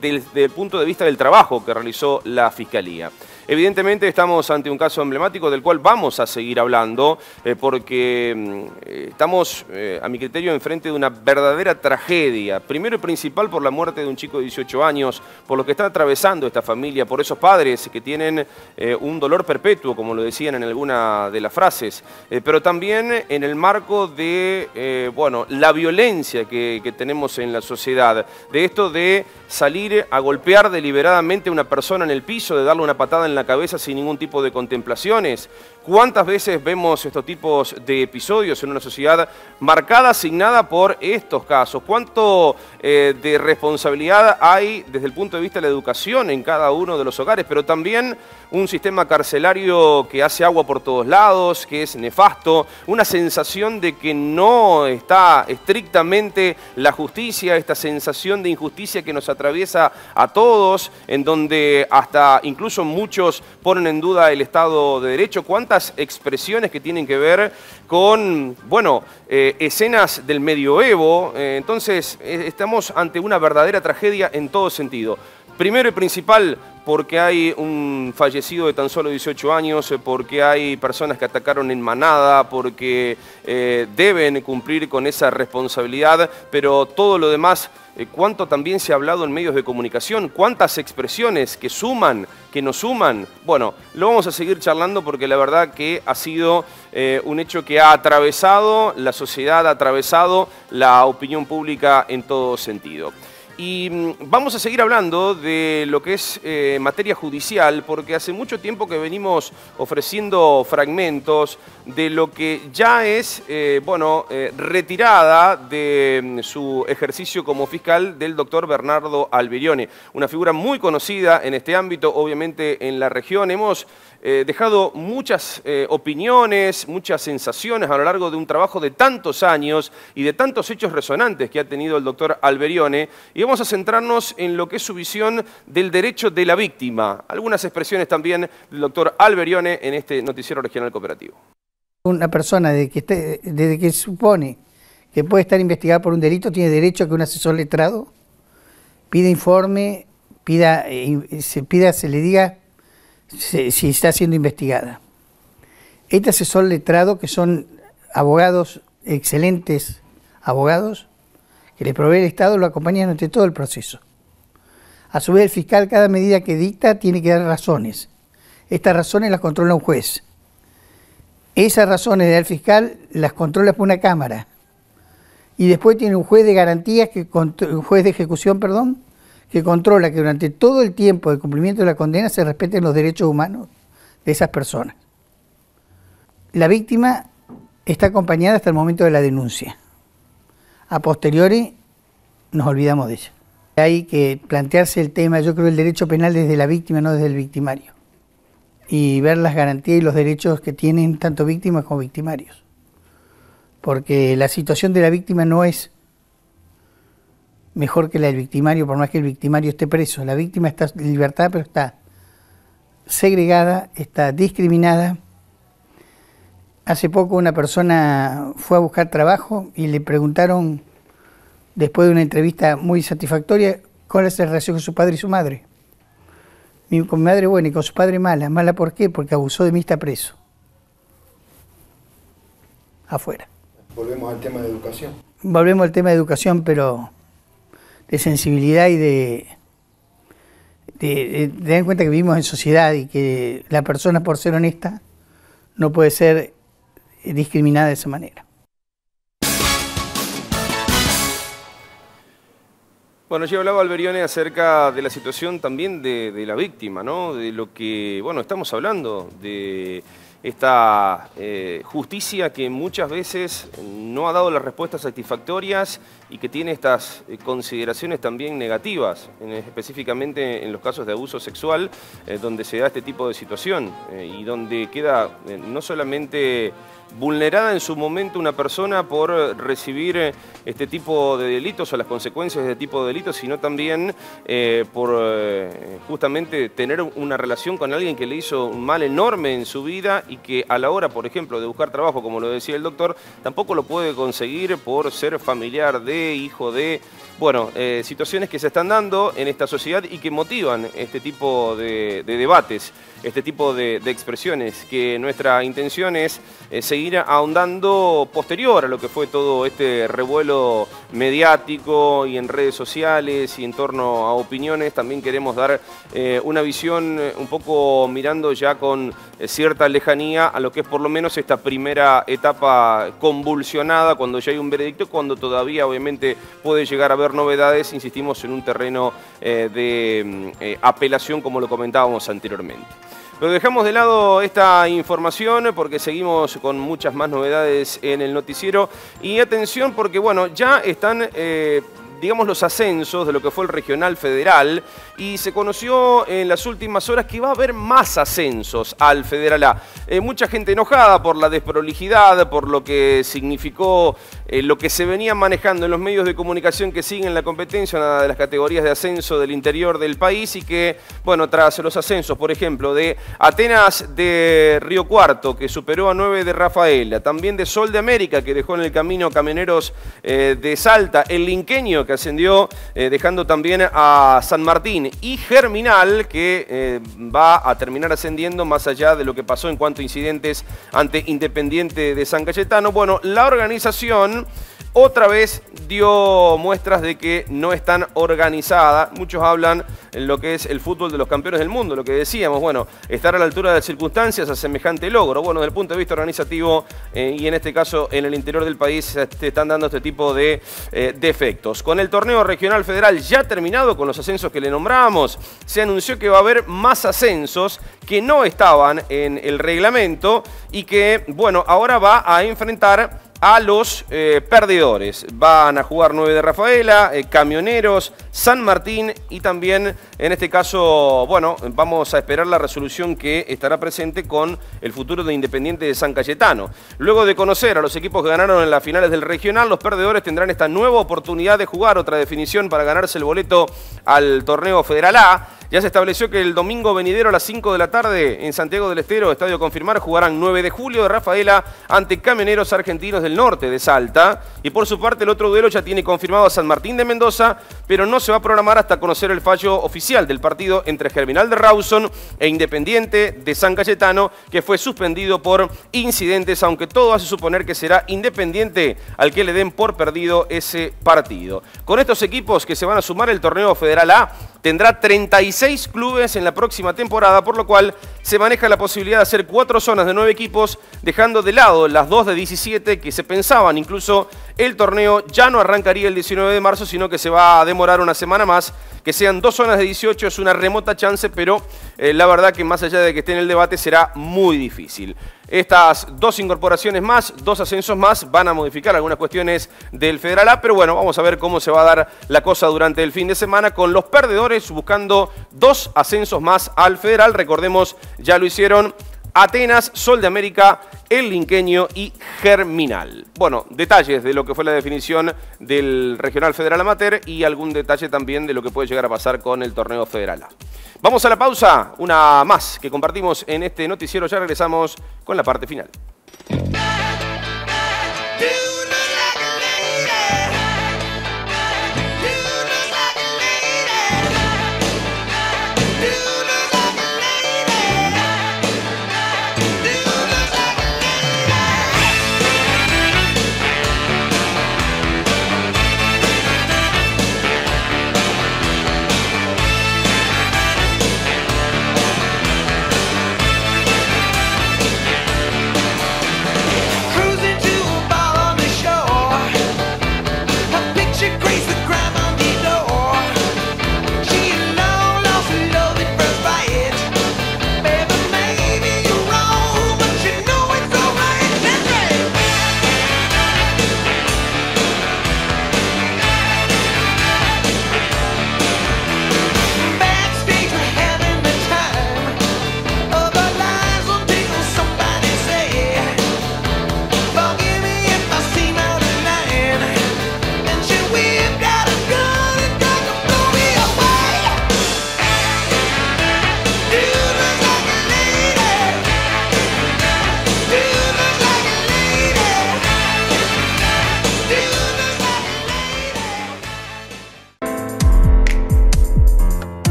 del, del punto de vista del trabajo que realizó la Fiscalía. Evidentemente estamos ante un caso emblemático del cual vamos a seguir hablando eh, porque mm, eh, estamos, eh, a mi criterio, enfrente de una verdadera tragedia. Primero y principal por la muerte de un chico de 18 años, por lo que está atravesando esta familia, por esos padres que tienen un dolor perpetuo, como lo decían en alguna de las frases, pero también en el marco de, bueno, la violencia que, que tenemos en la sociedad, de esto de salir a golpear deliberadamente a una persona en el piso, de darle una patada en la cabeza sin ningún tipo de contemplaciones. ¿Cuántas veces vemos estos tipos de episodios en una sociedad marcada, asignada por estos casos? ¿Cuánto eh, de responsabilidad hay desde el punto de vista de la educación en cada uno de los hogares? Pero también un sistema carcelario que hace agua por todos lados, que es nefasto, una sensación de que no está estrictamente la justicia, esta sensación de injusticia que nos atraviesa a todos, en donde hasta incluso muchos ponen en duda el Estado de Derecho. ¿Cuántas expresiones que tienen que ver con, bueno, eh, escenas del medioevo? Eh, entonces, eh, estamos ante una verdadera tragedia en todo sentido. Primero y principal, porque hay un fallecido de tan solo 18 años, porque hay personas que atacaron en manada, porque deben cumplir con esa responsabilidad, pero todo lo demás, cuánto también se ha hablado en medios de comunicación, cuántas expresiones que suman, que nos suman. Bueno, lo vamos a seguir charlando porque la verdad que ha sido eh, un hecho que ha atravesado la sociedad, ha atravesado la opinión pública en todo sentido. Y mm, vamos a seguir hablando de lo que es eh, materia judicial, porque hace mucho tiempo que venimos ofreciendo fragmentos de lo que ya es, eh, bueno, eh, retirada de mm, su ejercicio como fiscal del doctor Bernardo Alberione, una figura muy conocida en este ámbito, obviamente en la región. Hemos eh, dejado muchas eh, opiniones, muchas sensaciones a lo largo de un trabajo de tantos años y de tantos hechos resonantes que ha tenido el doctor Alberione. Y vamos a centrarnos en lo que es su visión del derecho de la víctima. Algunas expresiones también del doctor Alberione en este noticiero regional cooperativo. Una persona desde que, esté- supone que puede estar investigada por un delito tiene derecho a que un asesor letrado pida informe, pida, eh, se, pida, se le diga si está siendo investigada. Este asesor letrado, que son abogados, excelentes abogados, que le provee el Estado, lo acompañan durante todo el proceso. A su vez, el fiscal, cada medida que dicta, tiene que dar razones. Estas razones las controla un juez. Esas razones del fiscal las controla por una cámara. Y después tiene un juez de garantías, que un juez de ejecución, perdón, que controla que durante todo el tiempo de cumplimiento de la condena se respeten los derechos humanos de esas personas. La víctima está acompañada hasta el momento de la denuncia. A posteriori nos olvidamos de ella. Hay que plantearse el tema, yo creo, el derecho penal desde la víctima, no desde el victimario. Y ver las garantías y los derechos que tienen tanto víctimas como victimarios. Porque la situación de la víctima no es mejor que la del victimario, por más que el victimario esté preso. La víctima está en libertad, pero está segregada, está discriminada. Hace poco una persona fue a buscar trabajo y le preguntaron, después de una entrevista muy satisfactoria, cuál es la relación con su padre y su madre. Con mi madre buena y con su padre mala. ¿Mala por qué? Porque abusó de mí, está preso. Afuera. Volvemos al tema de educación. Volvemos al tema de educación, pero de sensibilidad y de, de, de tener en cuenta que vivimos en sociedad y que la persona por ser honesta no puede ser discriminada de esa manera. Bueno, ya hablaba Alberione acerca de la situación también de la víctima, ¿no? De lo que, bueno, estamos hablando, de esta eh, justicia que muchas veces no ha dado las respuestas satisfactorias y que tiene estas eh, consideraciones también negativas, en- específicamente en los casos de abuso sexual, eh, donde se da este tipo de situación y donde queda no solamente vulnerada en su momento una persona por recibir eh, este tipo de delitos o las consecuencias de este tipo de delitos, sino también eh, por eh, justamente tener una relación con alguien que le hizo un mal enorme en su vida y que a la hora, por ejemplo, de buscar trabajo, como lo decía el doctor, tampoco lo puede conseguir por ser familiar de, hijo de... Bueno, situaciones que se están dando en esta sociedad y que motivan este tipo de debates, este tipo de, expresiones, que nuestra intención es eh, seguir ahondando posterior a lo que fue todo este revuelo mediático y en redes sociales y en torno a opiniones. También queremos dar eh, una visión eh, un poco mirando ya con cierta lejanía a lo que es por lo menos esta primera etapa convulsionada cuando ya hay un veredicto, cuando todavía obviamente puede llegar a haber novedades, insistimos en un terreno de mm, apelación como lo comentábamos anteriormente. Pero dejamos de lado esta información porque seguimos con muchas más novedades en el noticiero. Y atención porque, bueno, ya están, eh, digamos, los ascensos de lo que fue el regional federal. Y se conoció en las últimas horas que va a haber más ascensos al Federal A. Eh, mucha gente enojada por la desprolijidad, por lo que significó eh, lo que se venía manejando en los medios de comunicación que siguen la competencia, una de las categorías de ascenso del interior del país y que, bueno, tras los ascensos, por ejemplo, de Atenas de Río Cuarto, que superó a 9 de Rafaela, también de Sol de América, que dejó en el camino camioneros eh, de Salta, el Linqueño, que ascendió dejando también a San Martín, y Germinal, que eh, va a terminar ascendiendo más allá de lo que pasó en cuanto a incidentes ante Independiente de San Cayetano. Bueno, la organización otra vez dio muestras de que no es tan organizada. Muchos hablan en lo que es el fútbol de los campeones del mundo, lo que decíamos, bueno, estar a la altura de las circunstancias a semejante logro. Bueno, desde el punto de vista organizativo eh, y en este caso en el interior del país se están dando este tipo de eh, defectos. Con el torneo regional federal ya terminado, con los ascensos que le nombrábamos, se anunció que va a haber más ascensos que no estaban en el reglamento y que, bueno, ahora va a enfrentar a los eh, perdedores. Van a jugar 9 de Rafaela, eh, Camioneros, San Martín y también, en este caso, bueno, vamos a esperar la resolución que estará presente con el futuro de Independiente de San Cayetano. Luego de conocer a los equipos que ganaron en las finales del regional, los perdedores tendrán esta nueva oportunidad de jugar otra definición para ganarse el boleto al torneo Federal A. Ya se estableció que el domingo venidero a las 5 de la tarde en Santiago del Estero, Estadio Confirmar, jugarán 9 de julio de Rafaela ante Camioneros Argentinos del Norte de Salta. Y por su parte el otro duelo ya tiene confirmado a San Martín de Mendoza, pero no se va a programar hasta conocer el fallo oficial del partido entre Germinal de Rawson e Independiente de San Cayetano, que fue suspendido por incidentes, aunque todo hace suponer que será Independiente al que le den por perdido ese partido. Con estos equipos que se van a sumar el torneo Federal A, tendrá 36 clubes en la próxima temporada, por lo cual se maneja la posibilidad de hacer cuatro zonas de nueve equipos, dejando de lado las dos de 17 que se pensaban incluso el torneo ya no arrancaría el 19 de marzo, sino que se va a demorar una semana más. Que sean dos zonas de 18 es una remota chance, pero eh, la verdad que más allá de que esté en el debate será muy difícil. Estas dos incorporaciones más, dos ascensos más, van a modificar algunas cuestiones del Federal A, pero bueno, vamos a ver cómo se va a dar la cosa durante el fin de semana con los perdedores buscando dos ascensos más al Federal. Recordemos, ya lo hicieron Atenas, Sol de América, El Linqueño y Germinal. Bueno, detalles de lo que fue la definición del Regional Federal Amateur y algún detalle también de lo que puede llegar a pasar con el torneo Federal A. Vamos a la pausa, una más que compartimos en este noticiero. Ya regresamos con la parte final.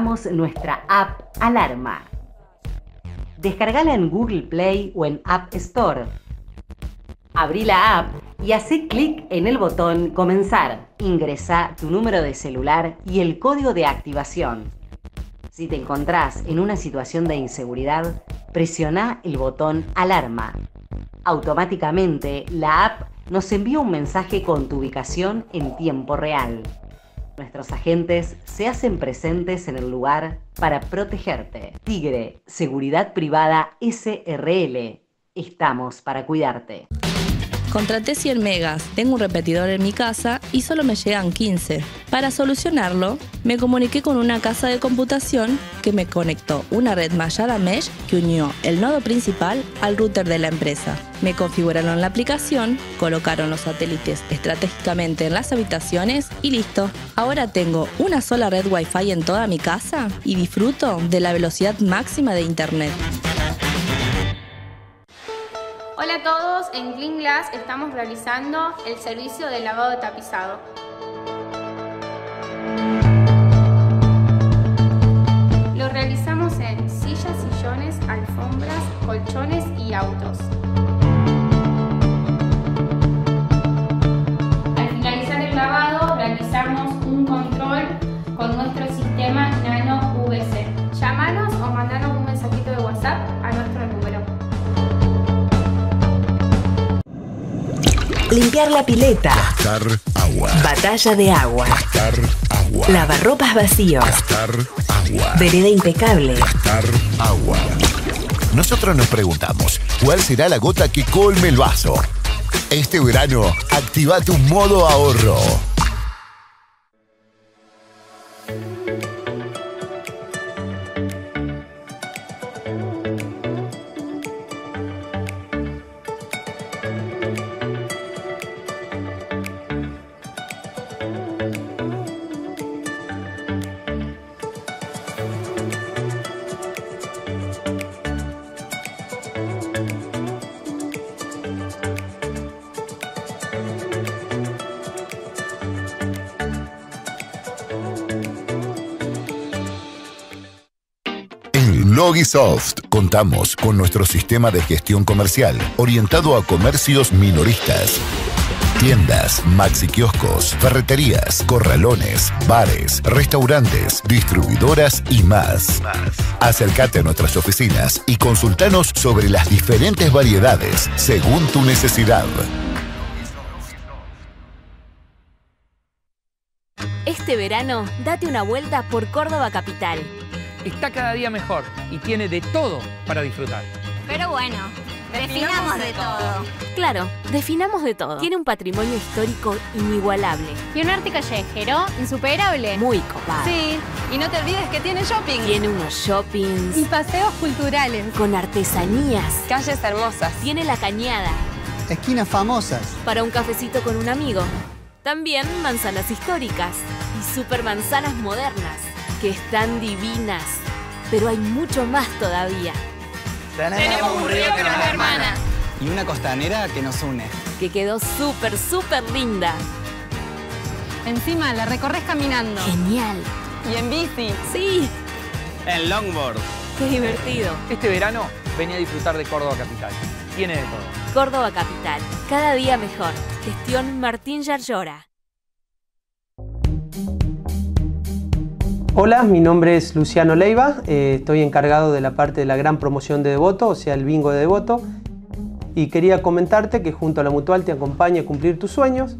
Nuestra app Alarma. Descargala en Google Play o en App Store. Abrí la app y hacé clic en el botón Comenzar. Ingresa tu número de celular y el código de activación. Si te encontrás en una situación de inseguridad, presiona el botón Alarma. Automáticamente, la app nos envía un mensaje con tu ubicación en tiempo real. Nuestros agentes se hacen presentes en el lugar para protegerte. Tigre, Seguridad Privada SRL. Estamos para cuidarte. Contraté 100 megas, tengo un repetidor en mi casa y solo me llegan 15. Para solucionarlo, me comuniqué con una casa de computación que me conectó una red mallada mesh que unió el nodo principal al router de la empresa. Me configuraron la aplicación, colocaron los satélites estratégicamente en las habitaciones y listo. Ahora tengo una sola red Wi-Fi en toda mi casa y disfruto de la velocidad máxima de internet. Hola a todos, en Clean Glass estamos realizando el servicio de lavado de tapizado. Lo realizamos en sillas, sillones, alfombras, colchones y autos. Limpiar la pileta. Gastar agua. Batalla de agua. Gastar agua. Lavarropas vacío. Gastar agua. Vereda impecable. Gastar agua. Nosotros nos preguntamos, ¿cuál será la gota que colme el vaso? Este verano, activa tu modo ahorro. Logisoft. Contamos con nuestro sistema de gestión comercial orientado a comercios minoristas. Tiendas, maxi kioscos, ferreterías, corralones, bares, restaurantes, distribuidoras y más. Acércate a nuestras oficinas y consultanos sobre las diferentes variedades según tu necesidad. Este verano, date una vuelta por Córdoba Capital. Está cada día mejor y tiene de todo para disfrutar. Pero bueno, definamos de todo. Claro, definamos de todo. Tiene un patrimonio histórico inigualable. Y un arte callejero insuperable. Muy copado. Sí, y no te olvides que tiene shopping. Tiene unos shoppings. Y paseos culturales. Con artesanías. Calles hermosas. Tiene la cañada. Esquinas famosas. Para un cafecito con un amigo. También manzanas históricas y super manzanas modernas, que están divinas. Pero hay mucho más todavía. Tenemos un río que nos hermana. Y una costanera que nos une. Que quedó súper, súper linda. Encima la recorres caminando. Genial. Y en bici. Sí, En longboard. qué divertido. Este verano, vení a disfrutar de Córdoba Capital. Tiene de todo. Córdoba Capital, cada día mejor. Gestión Martín Yarlora. Hola, mi nombre es Luciano Leiva, eh, estoy encargado de la parte de la gran promoción de Devoto, o sea, el bingo de Devoto, y quería comentarte que junto a la Mutual te acompaña a cumplir tus sueños.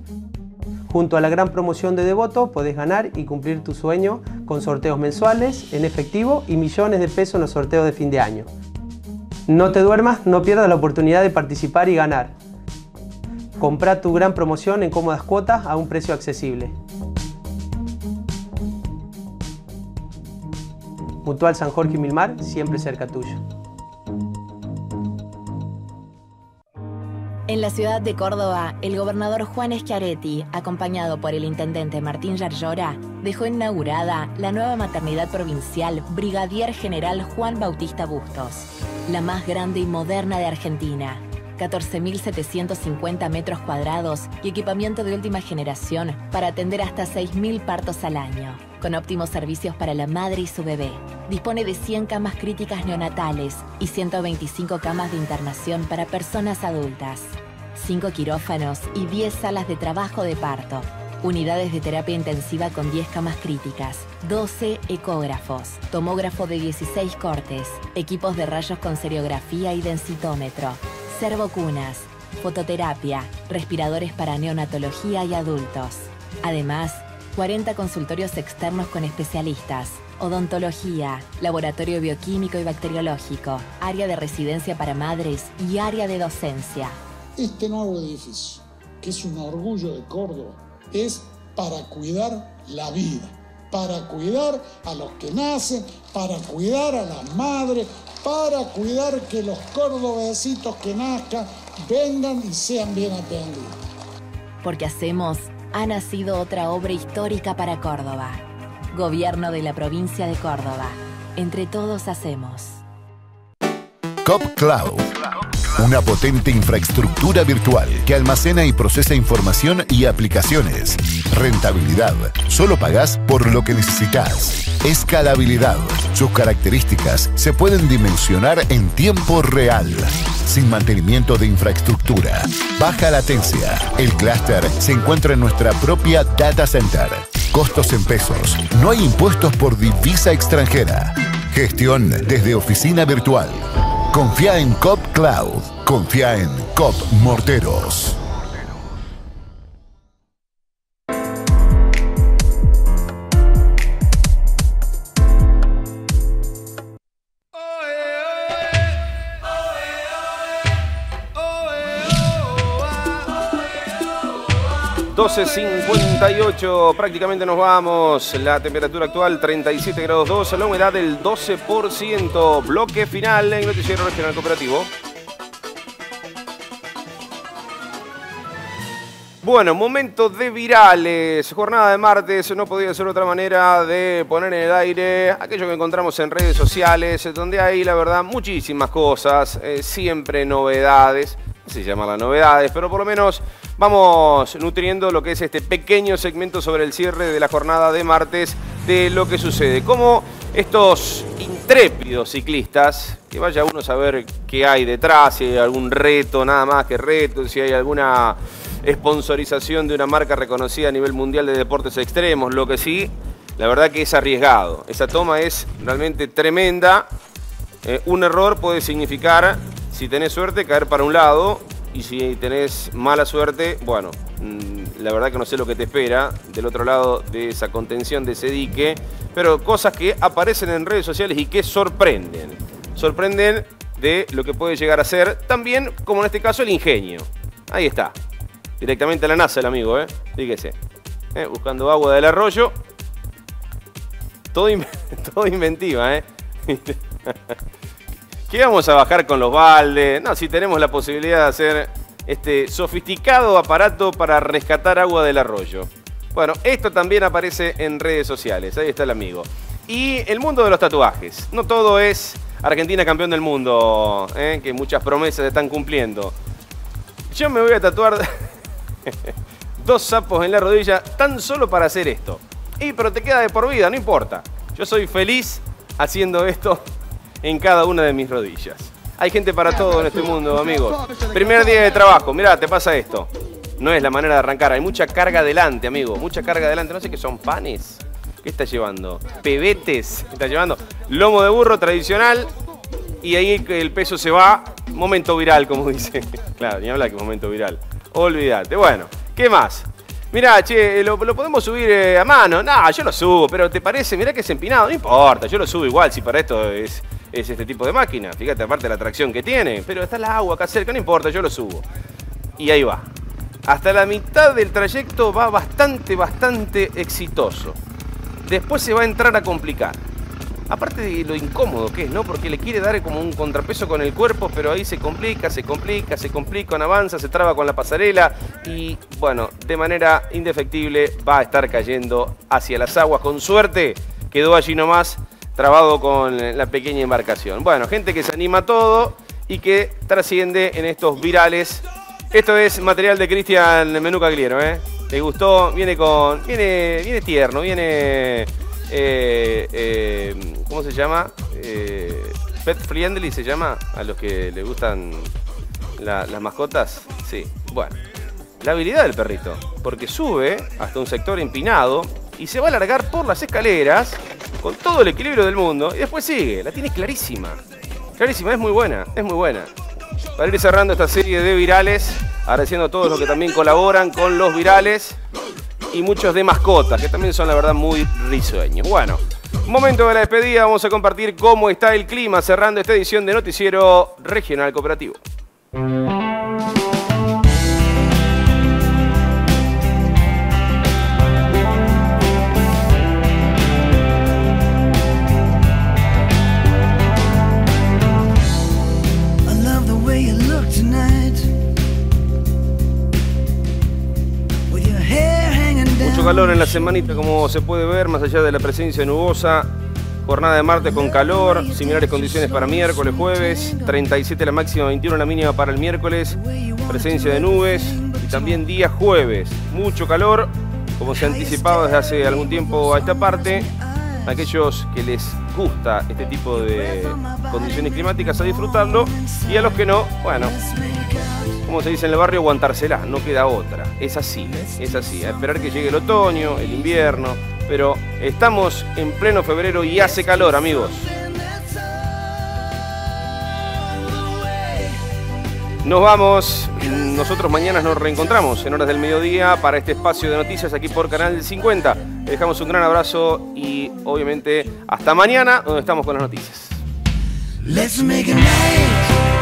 Junto a la gran promoción de Devoto podés ganar y cumplir tu sueño con sorteos mensuales en efectivo y millones de pesos en los sorteos de fin de año. No te duermas, no pierdas la oportunidad de participar y ganar. Comprá tu gran promoción en cómodas cuotas a un precio accesible. Mutual San Jorge y Milmar, siempre cerca tuyo. En la ciudad de Córdoba, el gobernador Juan Schiaretti, acompañado por el intendente Martín Yarlora, dejó inaugurada la nueva maternidad provincial Brigadier General Juan Bautista Bustos, la más grande y moderna de Argentina. 14.750 metros cuadrados y equipamiento de última generación para atender hasta 6.000 partos al año, con óptimos servicios para la madre y su bebé. Dispone de 100 camas críticas neonatales y 125 camas de internación para personas adultas, 5 quirófanos y 10 salas de trabajo de parto, unidades de terapia intensiva con 10 camas críticas, 12 ecógrafos, tomógrafo de 16 cortes, equipos de rayos con seriografía y densitómetro, servocunas, fototerapia, respiradores para neonatología y adultos. Además, 40 consultorios externos con especialistas, odontología, laboratorio bioquímico y bacteriológico, área de residencia para madres y área de docencia. Este nuevo edificio, que es un orgullo de Córdoba, es para cuidar la vida, para cuidar a los que nacen, para cuidar a las madres, para cuidar que los cordobesitos que nazcan vengan y sean bien atendidos. Porque hacemos, ha nacido otra obra histórica para Córdoba. Gobierno de la provincia de Córdoba. Entre todos hacemos. Cop Cloud. Una potente infraestructura virtual que almacena y procesa información y aplicaciones. Rentabilidad. Solo pagás por lo que necesitas. Escalabilidad. Sus características se pueden dimensionar en tiempo real. Sin mantenimiento de infraestructura. Baja latencia. El clúster se encuentra en nuestra propia data center. Costos en pesos. No hay impuestos por divisa extranjera. Gestión desde oficina virtual. Confía en Cop Cloud. Confía en Cop Morteros. ...12.58, prácticamente nos vamos. La temperatura actual 37 grados 2, la humedad del 12%. Bloque final en Noticiero Regional Cooperativo. Bueno, momento de virales. Jornada de martes, no podía ser otra manera de poner en el aire aquello que encontramos en redes sociales, donde hay, la verdad, muchísimas cosas, eh, siempre novedades. No sé si llamarlas novedades, pero por lo menos vamos nutriendo lo que es este pequeño segmento sobre el cierre de la jornada de martes de lo que sucede. Como estos intrépidos ciclistas, que vaya uno a saber qué hay detrás, si hay algún reto, nada más que reto, si hay alguna sponsorización de una marca reconocida a nivel mundial de deportes extremos, lo que sí, la verdad que es arriesgado. Esa toma es realmente tremenda. Eh, un error puede significar, si tenés suerte, caer para un lado y si tenés mala suerte, bueno, mm, la verdad que no sé lo que te espera del otro lado de esa contención de ese dique, pero cosas que aparecen en redes sociales y que sorprenden. Sorprenden de lo que puede llegar a ser, también como en este caso el ingenio. Ahí está. Directamente a la NASA el amigo, ¿eh? Fíjese. Eh, Buscando agua del arroyo. Todo, todo inventiva, ¿eh? ¿Qué vamos a bajar con los baldes? No, si tenemos la posibilidad de hacer este sofisticado aparato para rescatar agua del arroyo. Bueno, esto también aparece en redes sociales. Ahí está el amigo. Y el mundo de los tatuajes. No todo es Argentina campeón del mundo, ¿eh? que muchas promesas están cumpliendo. Yo me voy a tatuar dos sapos en la rodilla tan solo para hacer esto. Y pero te queda de por vida, no importa. Yo soy feliz haciendo esto en cada una de mis rodillas. Hay gente para todo en este mundo, amigos. Primer día de trabajo, mirá, te pasa esto. No es la manera de arrancar, hay mucha carga adelante, amigo. Mucha carga adelante. No sé qué son panes. ¿Qué está llevando? Pebetes. ¿Qué está llevando? Lomo de burro tradicional. Y ahí el peso se va. Momento viral, como dice. Claro, ni habla que momento viral. Olvídate. Bueno, ¿qué más? Mirá, che, ¿lo, lo podemos subir eh, a mano? No, yo lo subo, pero ¿te parece? Mirá que es empinado. No importa, yo lo subo igual si para esto es, es este tipo de máquina. Fíjate, aparte la tracción que tiene. Pero está el agua acá cerca, no importa, yo lo subo. Y ahí va. Hasta la mitad del trayecto va bastante, bastante exitoso. Después se va a entrar a complicar. Aparte de lo incómodo que es, ¿no? Porque le quiere dar como un contrapeso con el cuerpo, pero ahí se complica, se complica, se complica, no avanza, se traba con la pasarela y, bueno, de manera indefectible va a estar cayendo hacia las aguas. Con suerte quedó allí nomás trabado con la pequeña embarcación. Bueno, gente que se anima a todo y que trasciende en estos virales. Esto es material de Cristian Menú Cagliero, ¿eh? ¿Te gustó? Viene con. Viene, viene tierno, viene. eh, eh, ¿Cómo se llama? Eh, pet friendly se llama a los que le gustan la- las mascotas. Sí, bueno. La habilidad del perrito, porque sube hasta un sector empinado y se va a alargar por las escaleras con todo el equilibrio del mundo y después sigue. La tiene clarísima. Clarísima, es muy buena, es muy buena. Para ir cerrando esta serie de virales, agradeciendo a todos los que también colaboran con los virales y muchos de mascotas, que también son la verdad muy risueños. Bueno, momento de la despedida, vamos a compartir cómo está el clima cerrando esta edición de Noticiero Regional Cooperativo. Calor en la semanita, como se puede ver, más allá de la presencia nubosa. Jornada de martes con calor, similares condiciones para miércoles, jueves, 37 la máxima, 21 la mínima para el miércoles, presencia de nubes y también día jueves. Mucho calor, como se anticipaba desde hace algún tiempo a esta parte. Aquellos que les gusta este tipo de condiciones climáticas a disfrutarlo y a los que no, bueno, como se dice en el barrio, aguantársela, no queda otra. Es así, es así. A esperar que llegue el otoño, el invierno, pero estamos en pleno febrero y hace calor, amigos. Nos vamos, nosotros mañana nos reencontramos en horas del mediodía para este espacio de noticias aquí por Canal 50. Les dejamos un gran abrazo y obviamente hasta mañana donde estamos con las noticias. Let's make a night